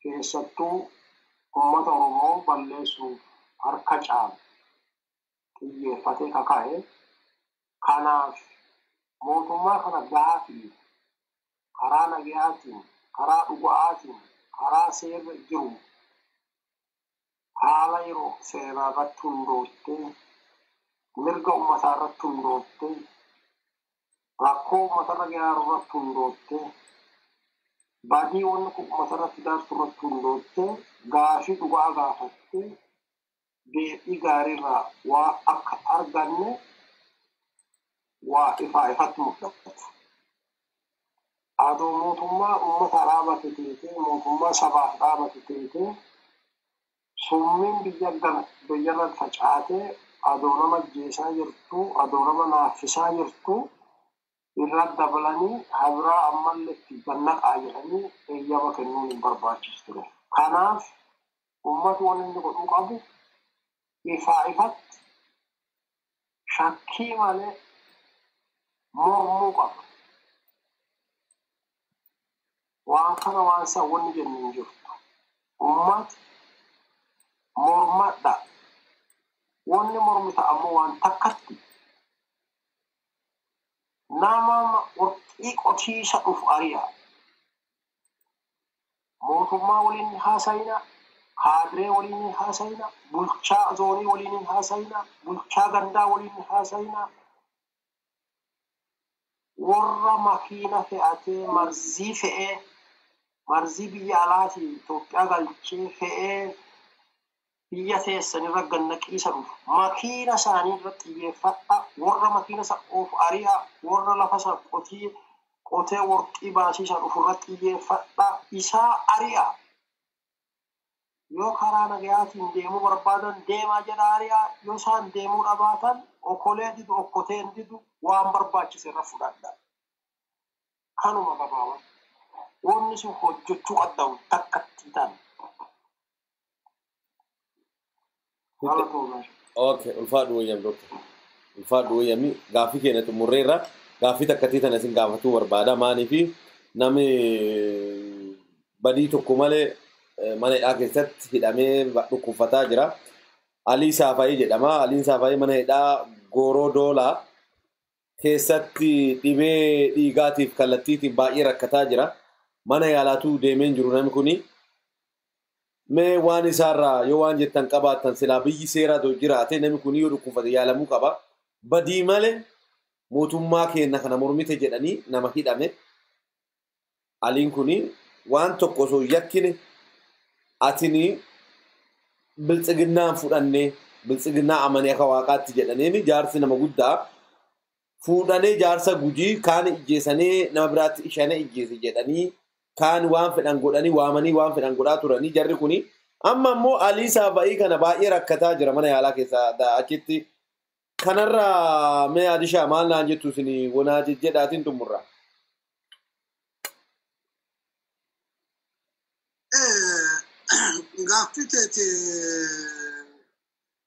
keessattuu ummata oromoo balleessuuf harka caalu xiyyeeffatee kaka'e. Kanaaf mootummaa kana gaafii karaa nagayaatiin karaa dhuga'aatiin karaa seerra jiru haala yeroo seeraa irratti hundoottee mirga ummataa irratti hundoottee rakkoo ummatarra gaaru irratti hundoottee badii wanni kun ummata irratti daartu irratti hundoottee gaafii dhugaa gaafattee deebii gaariirraa waa akka arganne waa ifaa ifatti mul'atu. Adoo mootummaa ummata dhaabate teetee mootummaa sabaaf dhaabate teetee summiin biyya gana biyyarra facaatee adoo nama ajjeesaa jirtu adoo nama naaffisaa jirtu irra dabalanii habiraa ammallee itti gannaqaa jedhanii eeyyama kennuun hin barbaachisu ture. Kanaaf ummati waan inni godhuu qabu ifaa ifatti shakkii malee mormuu qaba. Waan kana waan isaa wanni jennu hin jirtu. Ummati mormadha. Wanni mormita ammoo waan takkatti nama warqii qotiisa dhufu ari'a. Mootummaa waliin ni haasayina, kaadiree waliin ni haasayina, bulchaa zoonii waliin ni haasayina, bulchaa gandaa waliin ni haasayina. Warra makiina fe'atee marzii fe'ee marzii biyya alaatii Itoophiyaa galchee fe'ee biyya teessan irra gannaqiisa dhufu. Makiina isaanii irra xiyyeeffadha. Warra makiina isa oofu ari'a. Warra lafa isa qotii qotee warqii baasiisa dhufu irra xiyyeeffadha. Isaa ari'a. Yoo karaa nagayaatiin deemuu barbaadan deemaa jedha ari'a. Yoo isaan deemuu dhabaatan okolee didu okkoteen didu waan barbaachise irra fudhadha. Kanuma gabaabaa. Wanni sun hojjechuu qadda'u takkatti ta'an. Okay, ulfaadhu wayyam doktor. Ulfaadhu wayyami gaaffii keenya xumurreerra. Gaaffii takkatii tana isin gaafatuu barbaada. Maaliifi namni badii tokko malee mana hidhaa keessatti hidhamee dhukkubfataa jira. Alii Saafayii jedhama. Aliin Saafayii mana hidhaa Gooroo Doolaa keessatti dhibee dhiigaatiif kallattiitiif baay'ee rakkataa jira. Mana yaalaatuu deemee jiru namni kuni. Mee waan isaarraa yoo waan jettan qabaattan silaa biyyi seeraatu jiraate namni kun yoo dhukkubfate yaalamuu qaba. Badii malee mootummaa keenya kana mormite jedhanii nama hidhame. Aliin kun waan tokko osoo yakkine atini biltsiginnaan fudhannee biltsiginnaa amanee akka waaqaatti jedhanii jaarsi nama guddaa fuudhanii jaarsa gujii kaan ijjeessanii nama biraatti ishana ijjeesse jedhanii kaan waan fedhan godhanii waamanii waan fedhan godhaa turanii. Jarri kuni amma immoo alii saafa'ii kana baay'ee rakkataa jira mana yaalaa keessaa achitti kanarraa mee adishaa maal naan jettu isin wanaa jedhaatiin xumurra. Gaaffii teeti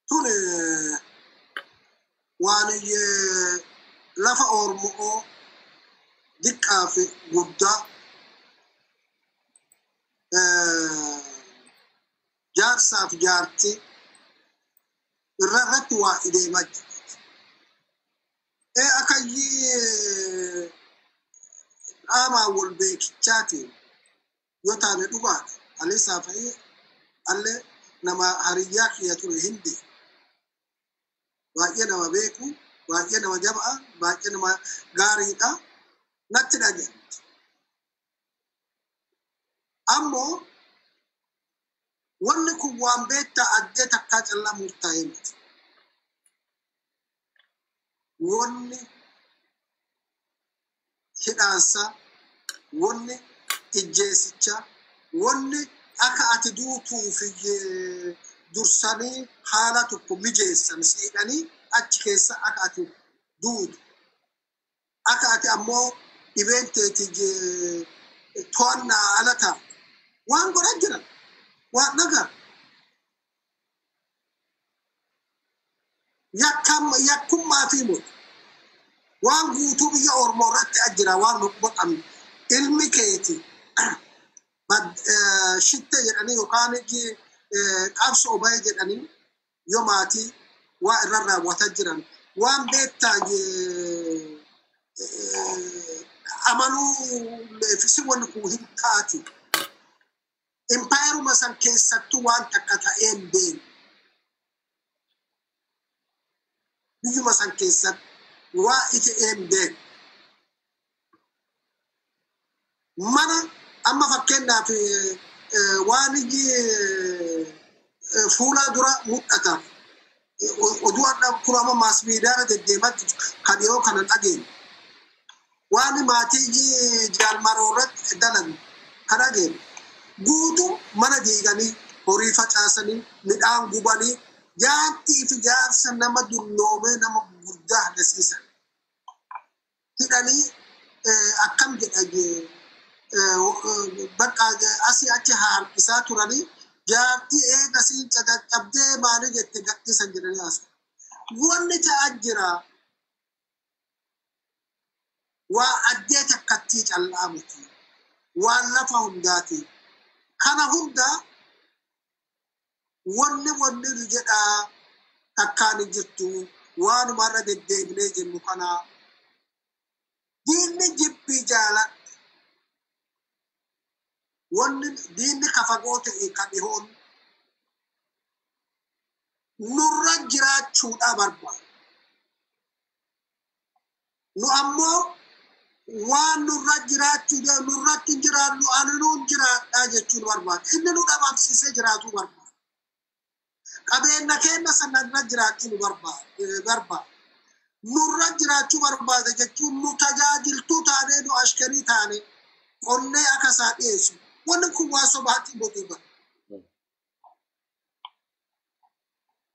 tun waan lafa Oromoo diqqaa fi guddaa jaarsaaf jaartii irra irratti waa ideemaa jirti. Ee akayyii dhaamaa wal beekichaatiin yoo taane dhugaadha. Alii saafa'ii allee nama hariyyaa kiyya ture hindi. Baay'ee nama beeku, baay'ee nama jaba'a, baay'ee nama gaariidha. Ammoo wanni kun waan beektaa addee takkaa callaa murtaa'ee miti. Wanni hidhaansa wanni ijjeesicha wanni akka ati duutuuf dursanii haala tokko mijeessan siidhanii achi keessa akka ati duutu akka ati ammoo dhibeen teeti je- to'annaa ala ta'a waan godhan jiran waan yakkam yakkummaa fi mur waan guutuu biyya oromoo irratti ajjira waan godhamne ilmi keeti. Eh, shitte jedhanii yookaan eh, qabso obaye jedhanii yoo maatii waa irra raawwataa jiran waan beektaa eh, amanuu leefisi wanni kun hin taati. Impaayeruma san keessattuu waan takka ta'ee hin beekne. Biyyuma san keessatti waa iti hin beekne. Mana amma fakkeenyaaf waan iji fuula dura mul'ata. Oduu adda kun amma maas miidiyaarra deddeemaa kan yeroo kana dhageenye. waan maatii jaalmaroo irratti dalagu kan dhageenya. Guutuu mana diiganii horii facaasanii midhaan gubanii jaartii fi jaarsa nama dulloomee nama guddaa agarsiisan. Hidhanii eh, akkam jedha je- eh, eh, bakka asii achi harkisaa turanii jaartii eegasii caccabdee maali jette gadhiisan jedhanii haasa'u. Wanni ta'aa jira. waa addee takkattii callaa miti waan lafa hundaati kana hunda wanni wanni nu jedhaa takkaan hin jirtu waanumarra deddeebinee jennu kana. Diinni jibbii jaaladhu wanni diinni ka fagoo ta'e ka dhihoon nurra jiraachuudha barbaada nu ammoo waan nurra jiraachuu nurratti hin jiraannu ani nuun jiraadhaa jechuun barbaada. Inni nu dhabamsiisee jiraatuu barbaada. Qabeenya keenya sanarra jiraachuu nu barbaada. Nurra jiraachuu barbaada jechuun nu tajaajiltuu taanee nu ashkarii taane qonnee akka isaa dhiyeessu. Wanni kun waan sobaatii botii bara.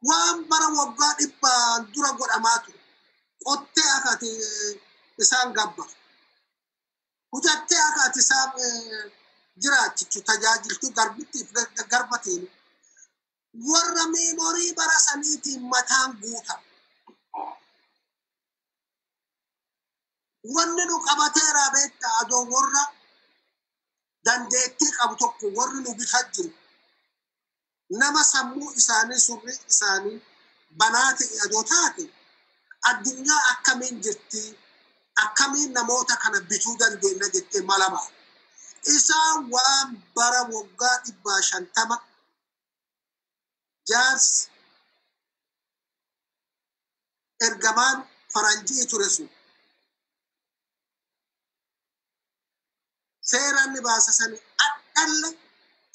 Waan bara waggaa dhibbaan dura godhamaa ture. Qottee akka isaan gabba. Hutattee akka ati isaan eh, jiraachichu tajaajiltu garbittiif gar- garba teenu. Warra meemorii bara saniitiin mataan guutan. Wanni nu qabateeraa beektaa adoo warra dandeettii qabu tokko warri nu bitaa jiru. Nama sammuu isaanii surri isaanii banaa ta'e adoo taate addunyaa akkamiin jirti akkamiin namoota kana bituu dandeenya jettee mala ba'a. Isaan waan bara waggaa dhibbaa shantama jaarsi ergamaan faranjii ture sun seera inni baasa sanii adhalle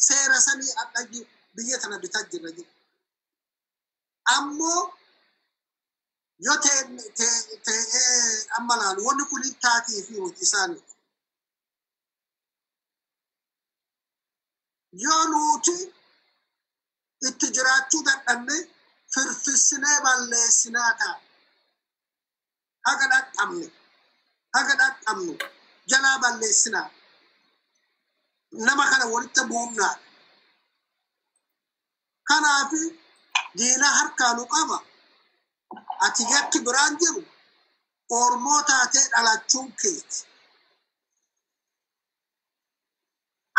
seera sanii adhaggi biyya tana bitaa jirra jedhu. Ammoo yoo ta'ee amma laalu wanni kun taatii fi hojii isaanii. Yoo nuti itti jiraachuu dadhabne firfirsinee balleessinaa ta'a. Haga dhaqqabne, haga dhaqqabnu jalaa balleessinaa. Nama kana walitti buufnaa. Kanaaf diina harkaanu qaba. Ati yakki biraan jiru Oromoo taatee dhalachuun keeti.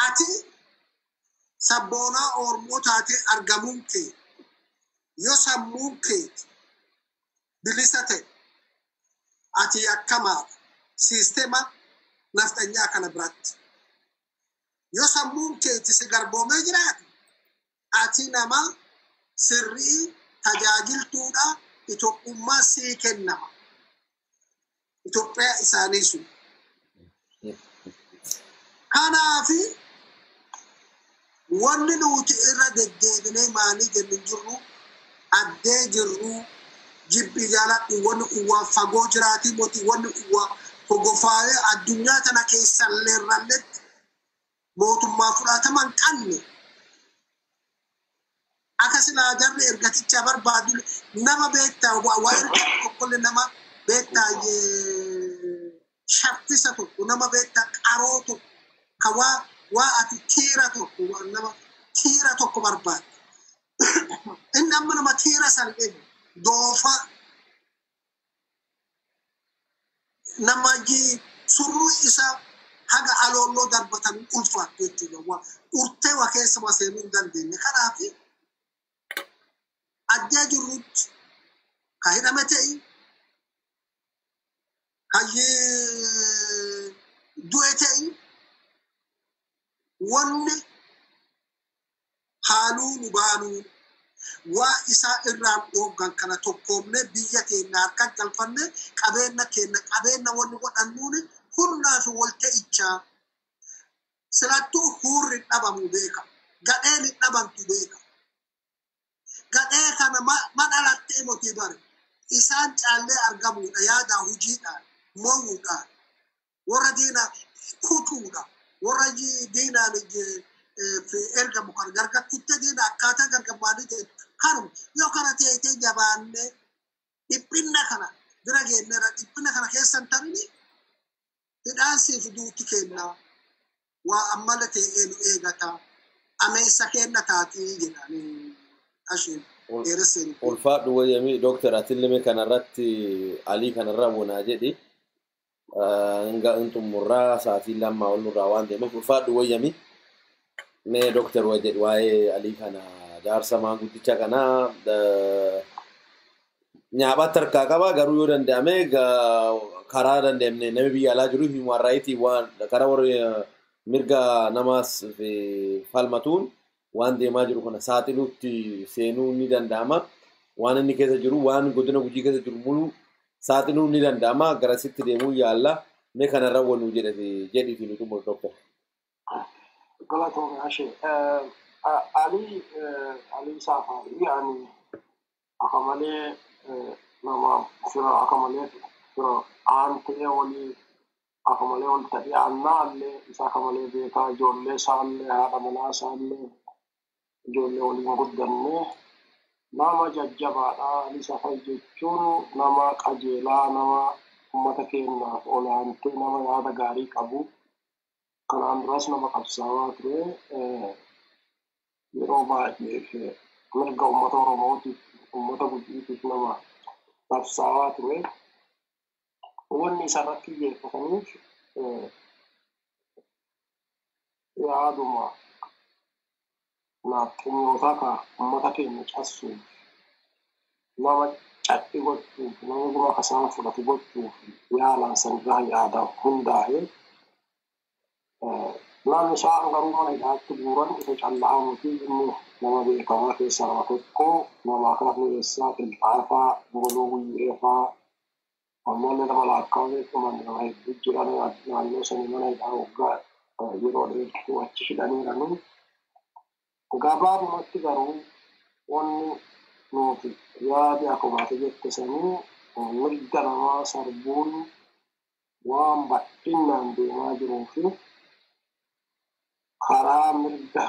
Ati sabboonaa Oromoo taatee argamuun kee yoo sammuun keeti. Bilisa ta'e ati yakkamaadha siisteema nafxanyaa kana biratti. Yoo sammuun keeti si garboomee jiraate ati nama sirrii tajaajiltuudha Itoophummaa sii kennama. Itoophiyaa isaanii sun. Kanaafi wanni nuti irra deddeebinee maalii jennu jirru addee jirru jibbi jaaladhu wanni kun waan fagoo jiraatii moti wanni kun waan hogofaa'ee addunyaa tana keessallee irralletti mootummaa fudhatama hin qabne akka silaa jarri ergaticha barbaadu nama beektaa waa erga tokkollee nama beektaa shaffisa tokko nama beektaa qaroo tokko ka waa waa ati tiira tokko nama tiira tokko barbaadu. Inni amma nama tiira san eegu doofa nama surruu isaa haga aloolloo darbatan ulfaatu jechuudha. Urtee waa keessa waa seenuu hin dandeenye. Kanaaf ta'e kayyee du'e ta'e wanni haaluu nu baanuu waa isaa irraan dhooggan kana tokkoomne biyya keenya harka galfanne qabeenya keenya qabeenya wanni godhannuuni humnaa fi walta'ichaa silattuu huurri dhabamu beeka gadheen hin dhabamtu beeka gadhee kana ma dhalattee motii bare isaan caallee argamuudha yaadaa hojiidhaan mo'uudhaan warra diinaa kutuudha warra diinaan fi ergamu kan gargartutte diina akkaataa gargammaanii ta'e kanuma yoo kana ta'e jabaannee dhiphinna kana bira geenyeera dhiphinna kana keessan tarini hidhaansiif duuti kennaa waa ammala ta'ee nu eegata ameessa kenna taatii jedhanii dheeresseen. ulfaadhu wayyamii dooktar atilime kanarratti alii kanarra wonaa jedhi nga xumurraa sa'aatii lammaa ol nurraa waan deemeef ulfaadhu wayyamii mee dooktar jedhi waa'ee alii kana jaarsa maanguddicha kana nyaaphaatti harkaa qaba garuu yoo danda'ame karaa danda'amne namni biyya alaa jiru himumaan raayitii waan karaa warri mirga namaas falmatuun waan deemaa jiru kana saaxiluutti seenuu ni danda'ama. Waan inni keessa jiru waan godina gujii keessa jiru mulu saaxiluu ni danda'ama. Garasitti deemuu yaalla. Mee kanarra waluu jedhati jedhiifi nuti mul dooktar. Galatoomii ashee. Alii Alii Saafaarii ani akka malee nama fira akka malee fira aantee walii akka malee wal ta'ee aannaallee isa akka malee beekaa ijoollee isaallee haadha manaa isaallee ijoollee waliin guddannee nama jajjabaadha. Isa fa'i jechuun nama qajeelaa nama uummata keenyaaf olaantee nama yaada gaarii qabu. Kanaan duras nama qabsaawaa ture yeroo baay'ee mirga uummata oromootiif uummata gujiitiif nama qabsaawaa ture wanni isarratti xiyyeeffataniif yaaduma naaxxinyoota ka uummata keenya cabsuuf nama cadhi gochuuf nama guma kasaan fudhatu gochuuf yaalan sanirraa yaada hundaa'e namni isaan garuu mana hidhaatti buuran isa calla'aa miti inni nama beekamaa keessaa nama tokko nama akka mi'eessaa qilxaafaa goloo guyyeefaa ammallee nama laakkaa beekaman nama hedduu jiran naannoo sanii mana hidhaa waggaa yeroo dheertuu achi hidhaniiranii gabaabumatti garuu wanni nuti yaadi akkuma jette sanii mirga namaa sarbuun waan bal'inaan deemaa jiruu fi karaa mirga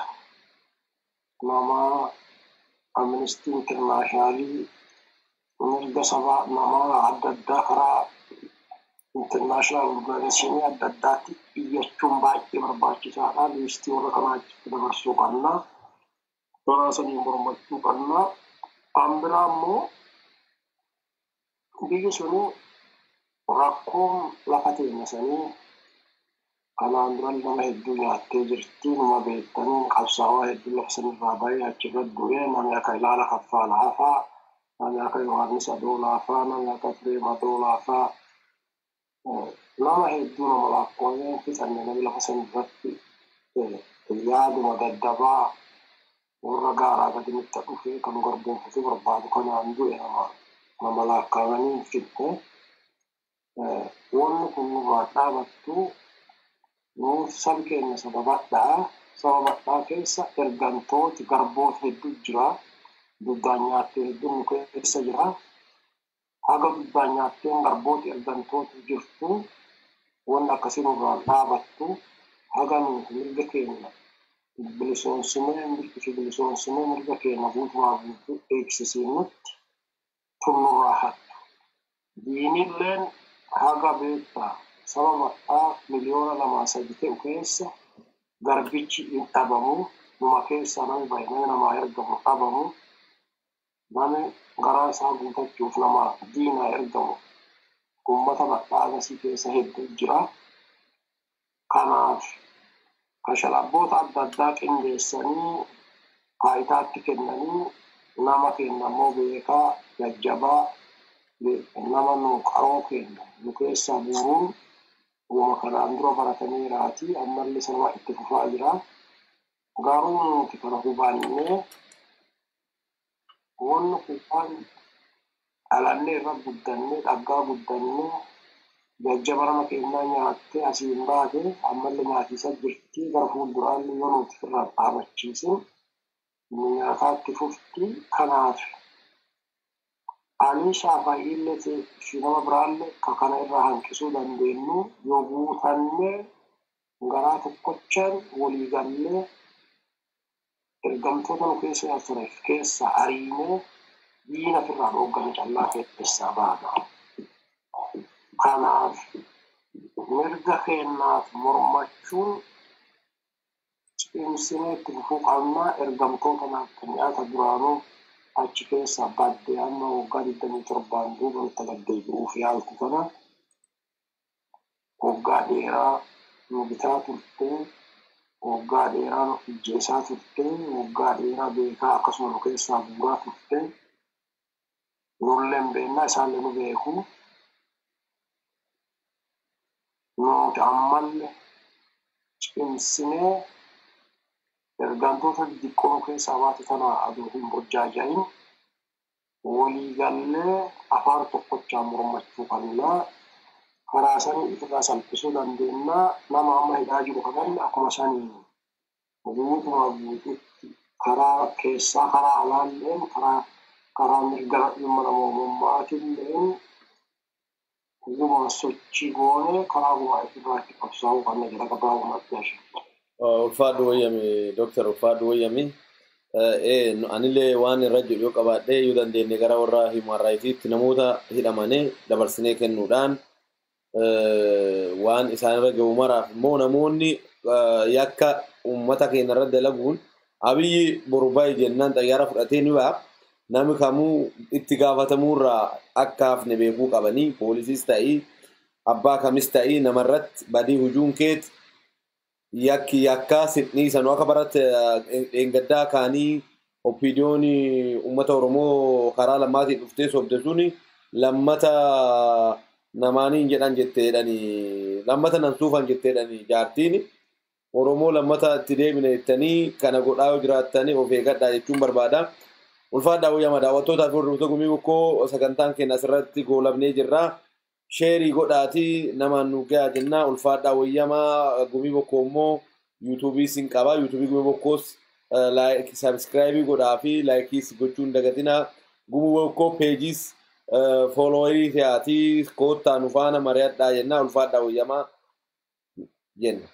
namaa amnistii intarnaashaalii mirga sabaa namaa adda addaa karaa intarnaashinaal orgaanizeeshinii adda addaatti iyyachuun baay'ee barbaachisaadha. Liistii warra kanaa dabarsuu qabna. Toraa saniin mormachuu qabna. Kan biraa immoo biyyi suni rakkoon lafa teenya sanii kanaan dura nama hedduu nyaattee jirti nama beektanii qabsaawaa hedduu lafa sanirraa bahee achirra du'ee namni akka ilaala kaffaalaa faa namni akka yohaannis adoolaa faa namni akka fireem adoolaa faa nama hedduu nama lakkoofneen fixanne namni lafa sanirratti yaaduma daddabaa warra gaaraa gadi mitta dhufee kan garboomfatu barbaadu kanaan du'e nama lakkaawanii fixne wanni kun nurraa dhaabattu nuuf sabi keenya sababadhaa sababadhaa keessa ergantooti garboota hedduu jira. Duddaan nyaattee hedduun nu keessa jira. Haga duddaan nyaatteen garbooti ergantooti jirtu wanni akkasii nurraan dhaabattu haga nuti mirga keenya bilisoomsinee mirgi bilisoomsinee mirga keenya guutumaa guutuu eegsisiinutti tunnurraa hattu. Diinilleen haga beektaa saba bal'aa miliyoona lamaa sadi ta'u keessa garbichi hin dhabamu numa keessa namni baay'inaan namaa ergamu dhabamu namni garaa isaa guutachuuf namaa diinaa ergamu uummata bal'aa agasii keessa hedduu jira. Kanaaf kashalabboota adda addaa qindeessanii faayitaatti kennanii nama keenya immoo beekaa jajjabaa nama nu qaroo keenya nu keessaa buuruun uuma kanaan dura barataniiraati ammallee sanuma itti fufaa jira. Garuu nuti kana hubannee wanni kubbaan dhalannee irra guddannee dhaggaa guddannee jajjaba nama keenyaa nyaattee asiin baate ammallee nyaatiisa jirti gara fuulduraallee yoo nuti irraa dhaabachiisin nyaataatti fufti kanaaf ani shaafa'iillee fi nama biraallee ka kana irraa hanqisuu dandeenyu yoo guutannee garaa tokkochaan walii gallee ergamtoota nu keessa tureef keessa ariinee diina ofirraa dhoogganne callaa keessaa baana. Kanaaf mirga keenyaaf mormachuun cimsinee itti fufuu qabnaa ergamtoota naaf duraanuu achi keessa baddee amma waggaa digdamii torbaan duuba nutti gaddeebi'uuf yaaltu kana waggaa dheeraa nu bitaa turtee waggaa dheeraa nu ijjeesaa turtee waggaa dheeraa beekaa akkasuma nu keessaa buuraa turtee nulleen beennaa isaallee nu beeku nuti ammallee cimsinee ergantoota xixiqqoo keessaa baate tana aduu hin burjaajahin waliigallee afaan tokkochaan mormachuu qabnaa karaa sanii ifirraa salphisuu dandeenyaa nama amma hidhaa jiru kanallee akkuma sanii guutumaa guutuutti karaa keessaa karaa alaalleen karaa karaa mirga dhimma namoomummaatilleen gumaa ifirraatti qabsaa'uu qabna jedha gabaabumatti ashe. ulfaadhu wayyami doktar ulfaadhu wayyami anillee waan irra jedhu yoo qabaadhe yoo dandeenye gara warra himaan raayitiitti namoota hidhamanii dabarsinee kennuudhaan waan isaan irra gahu maraaf immoo namoonni yakka uummata keenya irra dalaguun abiyyi borubaa'e jennaan xayyaara fudhatee ni ba'a. Nami kamuu itti gaafatamuurraa akka hafne beekuu qabanii poolisiis ta'ii abbaa kamis ta'ii namarratti badii hujuun keeti yakki yakkaa sirnii sanuu akka baratti dheengaddaa kaanii oppiidiyoon uummata Oromoo karaa lammaatiin dhuftee sobde suni lammata namaaniin jedhan jetteedhani lammata nan suufan jetteedhani jaartiin Oromoo lammata itti deebine jettanii kana godhaa yoo jiraattanii of eeggadhaa jechuun barbaada. Ulfaadhaa wayyamaa daawwattootaa fi hordoftoota gumii bokkoo sagantaan keenya asirratti goolabnee jirra. sheerii godhaatii namaan nu gahaa jennaa ulfaadhaa wayyamaa gumii bokkoo immoo yuutuubii sin qaba yuutuubii gumii bokkoos sabiskiraayibii godhaa fi laayikiis gochuun dagatina gumii bokkoo peejiis fooloowerii ta'aatii koottaa nu faana mari'adhaa jennaa ulfaadhaa wayyamaa jenna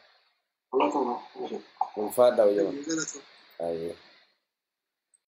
ulfaadhaa wayyamaa.